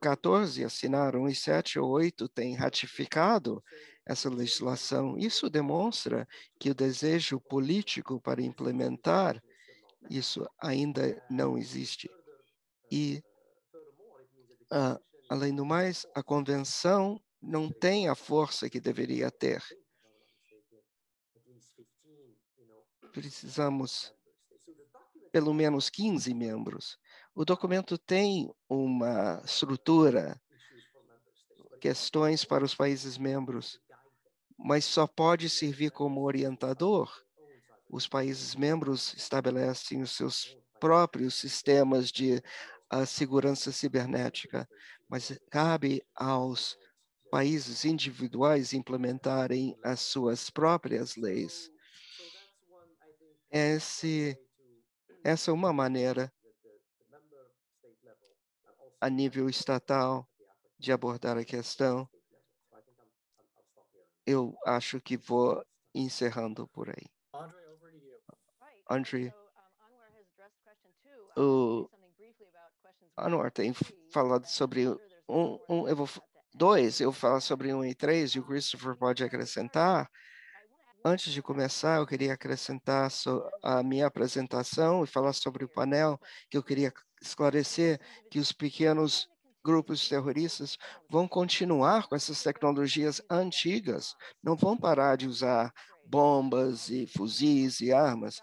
14 assinaram e 7 ou 8 têm ratificado essa legislação. Isso demonstra que o desejo político para implementar isso ainda não existe. E, uh, além do mais, a convenção não tem a força que deveria ter. Precisamos pelo menos 15 membros. O documento tem uma estrutura, questões para os países membros, mas só pode servir como orientador. Os países membros estabelecem os seus próprios sistemas de uh, segurança cibernética, mas cabe aos países individuais implementarem as suas próprias leis. esse, essa é uma maneira a nível estatal de abordar a questão. Eu acho que vou encerrando por aí. Andre, o Anwar tem falado sobre um, um, eu vou, dois, eu falo sobre um e três, e o Christopher pode acrescentar. Antes de começar, eu queria acrescentar a minha apresentação e falar sobre o painel, que eu queria esclarecer que os pequenos grupos terroristas vão continuar com essas tecnologias antigas, não vão parar de usar bombas e fuzis e armas,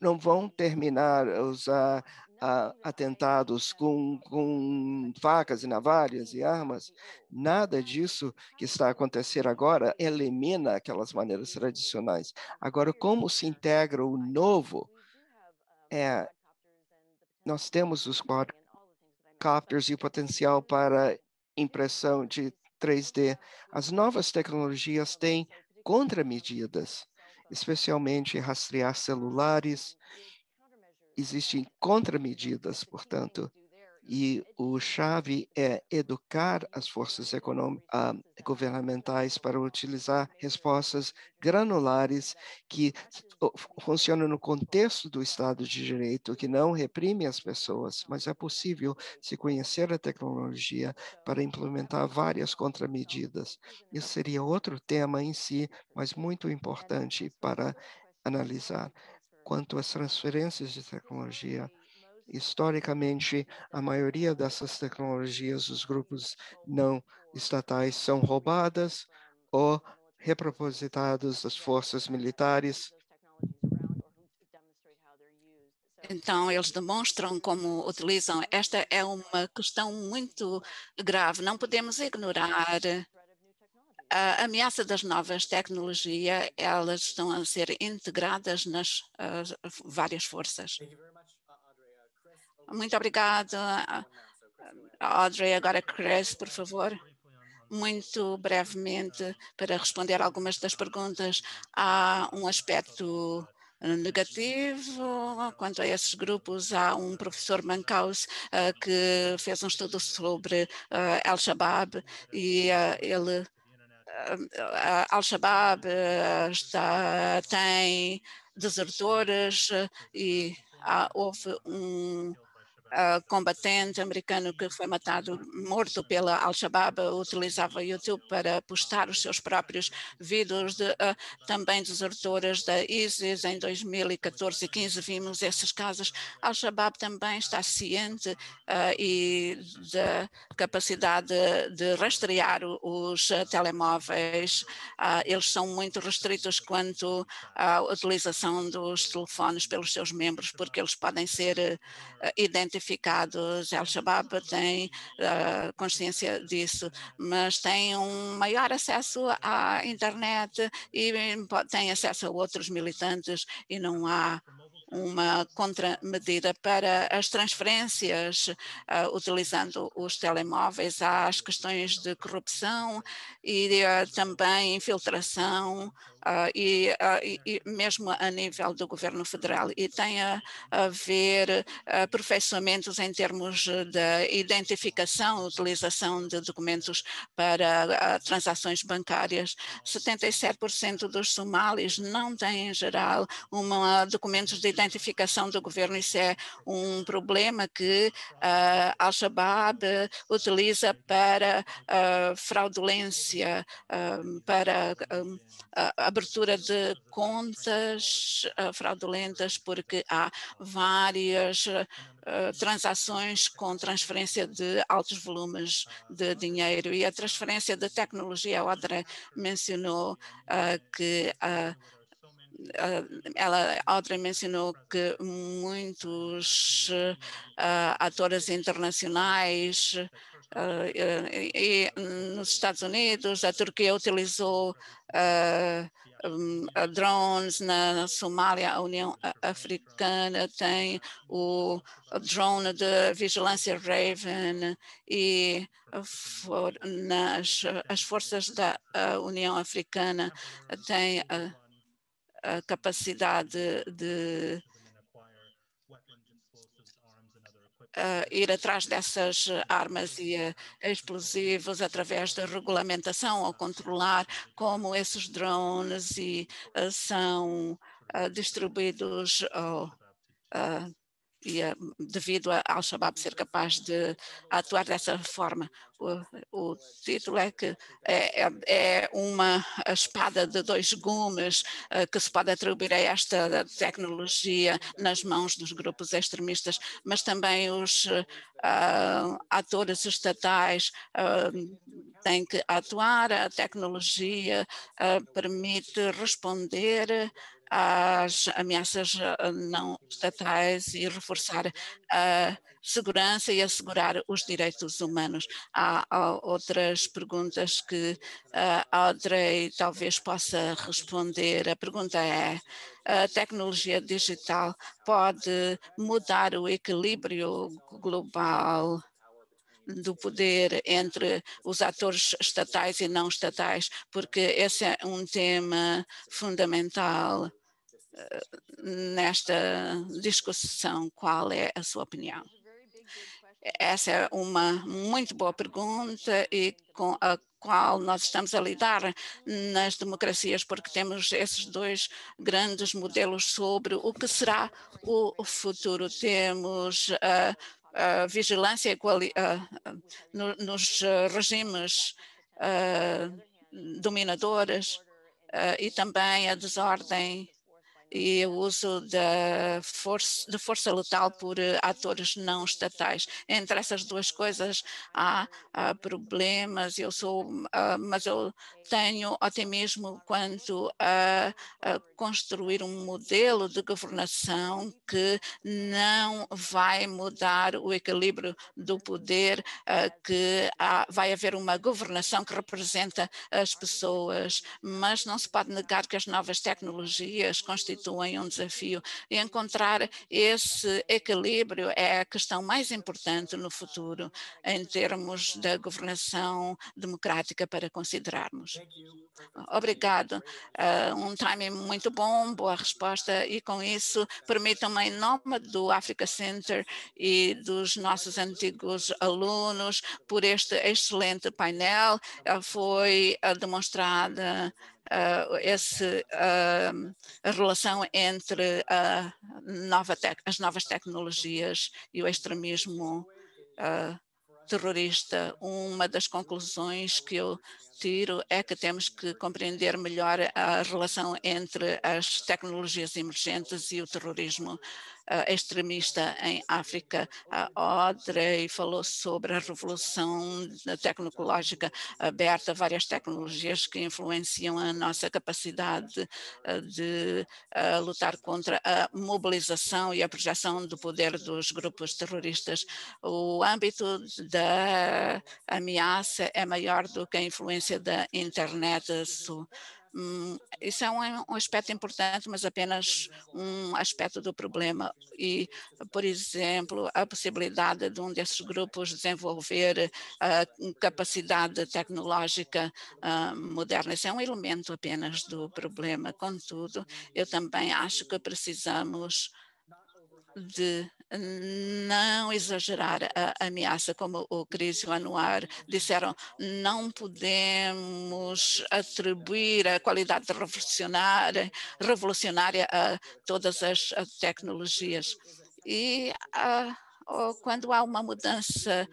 não vão terminar a usar a, atentados com, com facas e navalhas e armas. Nada disso que está acontecendo agora elimina aquelas maneiras tradicionais. Agora, como se integra o novo? É, nós temos os quadcopters e o potencial para impressão de 3D. As novas tecnologias têm contramedidas, especialmente rastrear celulares, existem contramedidas, portanto, e o chave é educar as forças uh, governamentais para utilizar respostas granulares que funcionam no contexto do Estado de Direito, que não reprime as pessoas, mas é possível se conhecer a tecnologia para implementar várias contramedidas. Isso seria outro tema em si, mas muito importante para analisar quanto às transferências de tecnologia. Historicamente, a maioria dessas tecnologias, os grupos não estatais, são roubadas ou repropositadas das forças militares. Então, eles demonstram como utilizam. Esta é uma questão muito grave. Não podemos ignorar a ameaça das novas tecnologias, elas estão a ser integradas nas uh, várias forças. Muito obrigada, Audrey. Agora, Chris, por favor. Muito brevemente, para responder algumas das perguntas, há um aspecto negativo quanto a esses grupos. Há um professor Mancaus uh, que fez um estudo sobre uh, Al-Shabaab e uh, ele Al-Shabaab tem desertores e houve um uh, combatente americano que foi matado, morto pela Al-Shabaab, utilizava o YouTube para postar os seus próprios vídeos, de, uh, também desertoras da ISIS em 2014 e 15 vimos esses casos. Al-Shabaab também está ciente uh, e da capacidade de, de rastrear os telemóveis. eles são muito restritos quanto à utilização dos telefones pelos seus membros, porque eles podem ser identificados identificados. Al-Shabaab tem uh, consciência disso, mas tem um maior acesso à internet e tem acesso a outros militantes e não há uma contramedida para as transferências uh, utilizando os telemóveis. As questões de corrupção e uh, também infiltração uh, e, e, mesmo a nível do governo federal. E tem a, a ver aperfeiçoamentos em termos da identificação, utilização de documentos para transações bancárias. 77% dos somalis não têm, em geral, uma, documentos de identificação do governo. Isso é um problema que uh, Al-Shabaab utiliza para uh, fraudulência, uh, para a abertura de contas fraudulentas, porque há várias transações com transferência de altos volumes de dinheiro e a transferência de tecnologia. O André mencionou que ela, Audrey mencionou que muitos uh, atores internacionais e, e, nos Estados Unidos, a Turquia utilizou drones na Somália, a União Africana tem o drone de vigilância Raven e for, nas, as forças da União Africana têm a capacidade de uh, ir atrás dessas armas e uh, explosivos através da regulamentação ou controlar como esses drones e, uh, são distribuídos ou e devido a Al-Shabaab ser capaz de atuar dessa forma. O, o título é que é, é, é uma espada de dois gumes uh, que se pode atribuir a esta tecnologia nas mãos dos grupos extremistas, mas também os uh, atores estatais uh, têm que atuar, a tecnologia permite responder às ameaças eh, não estatais e reforçar a segurança e assegurar os direitos humanos. Há, há outras perguntas que a Audrey talvez possa responder. A pergunta é, a tecnologia digital pode mudar o equilíbrio global do poder entre os atores estatais e não estatais, porque esse é um tema fundamental nesta discussão, qual é a sua opinião? Essa é uma muito boa pergunta e com a qual nós estamos a lidar nas democracias, porque temos esses dois grandes modelos sobre o que será o futuro. Temos a, a vigilância a, no, nos regimes dominadores e também a desordem e o uso da força, de força letal por eh, atores não estatais. Entre essas duas coisas há, há problemas, eu sou, uh, mas eu tenho otimismo quanto a, a, construir um modelo de governação que não vai mudar o equilíbrio do poder, uh, que há, vai haver uma governação que representa as pessoas, mas não se pode negar que as novas tecnologias constituem constituem um desafio. E encontrar esse equilíbrio é a questão mais importante no futuro, em termos da governação democrática para considerarmos. Obrigado. Uh, um timing muito bom, boa resposta, e com isso permitam-me, em nome do Africa Center e dos nossos antigos alunos, por este excelente painel, uh, foi uh, demonstrada uh, esse, uh, a relação entre nova as novas tecnologias e o extremismo uh, terrorista. Uma das conclusões que eu tiro é que temos que compreender melhor a relação entre as tecnologias emergentes e o terrorismo uh, extremista em África. A Audrey falou sobre a revolução tecnológica aberta, várias tecnologias que influenciam a nossa capacidade uh, de uh, lutar contra a mobilização e a projeção do poder dos grupos terroristas. O âmbito da ameaça é maior do que a influência da internet. Isso, Hum, isso é um, um, aspecto importante, mas apenas um aspecto do problema. E, por exemplo, a possibilidade de um desses grupos desenvolver a capacidade tecnológica uh, moderna, isso é um elemento apenas do problema. Contudo, eu também acho que precisamos de não exagerar a ameaça, como o Cris e o Anuar disseram, não podemos atribuir a qualidade revolucionária, revolucionária a todas as tecnologias. E uh, quando há uma mudança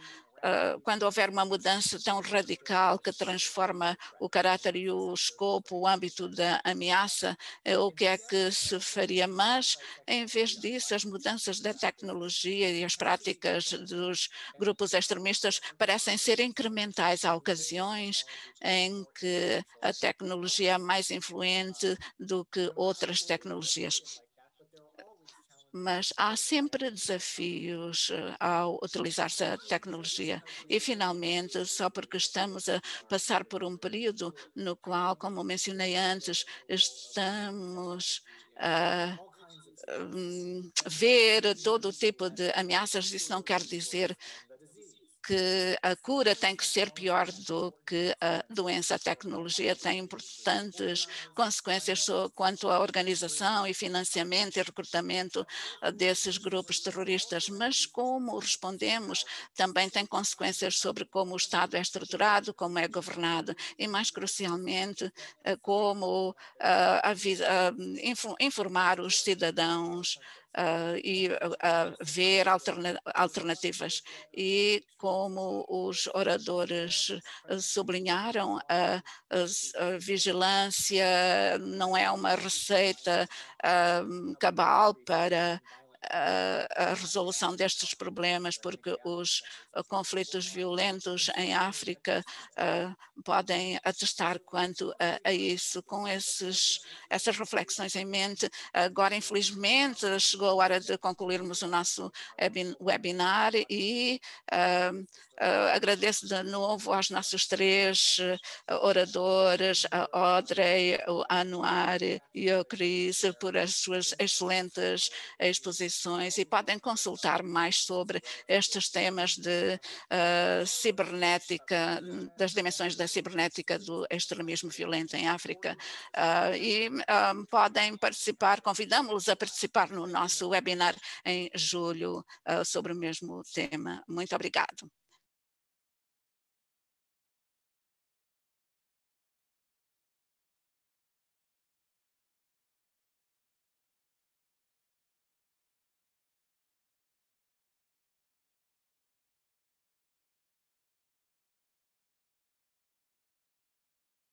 uh, quando houver uma mudança tão radical que transforma o caráter e o escopo, o âmbito da ameaça, uh, o que é que se faria? Mas, em vez disso, as mudanças da tecnologia e as práticas dos grupos extremistas parecem ser incrementais. Há ocasiões em que a tecnologia é mais influente do que outras tecnologias mas há sempre desafios eh, ao utilizar-se a tecnologia. E, finalmente, só porque estamos a passar por um período no qual, como mencionei antes, estamos a hum, ver todo o tipo de ameaças, isso não quer dizer que a cura tem que ser pior do que a doença. A tecnologia tem importantes consequências quanto à organização e financiamento e recrutamento desses grupos terroristas, mas como respondemos também tem consequências sobre como o Estado é estruturado, como é governado e, mais crucialmente, como uh, informar os cidadãos uh, e uh, ver alterna alternativas. E como os oradores sublinharam, a, a vigilância não é uma receita cabal para a, resolução destes problemas, porque os uh, conflitos violentos em África uh, podem atestar quanto a, a, isso. Com esses, essas reflexões em mente, agora, infelizmente, chegou a hora de concluirmos o nosso webinar e uh, Uh, agradeço de novo aos nossos três oradores, a Audrey, o Anuar e o Cris, por as suas excelentes exposições e podem consultar mais sobre estes temas de uh, cibernética, das dimensões da cibernética do extremismo violento em África e podem participar, convidamos-los a participar no nosso webinar em julho sobre o mesmo tema. Muito obrigado.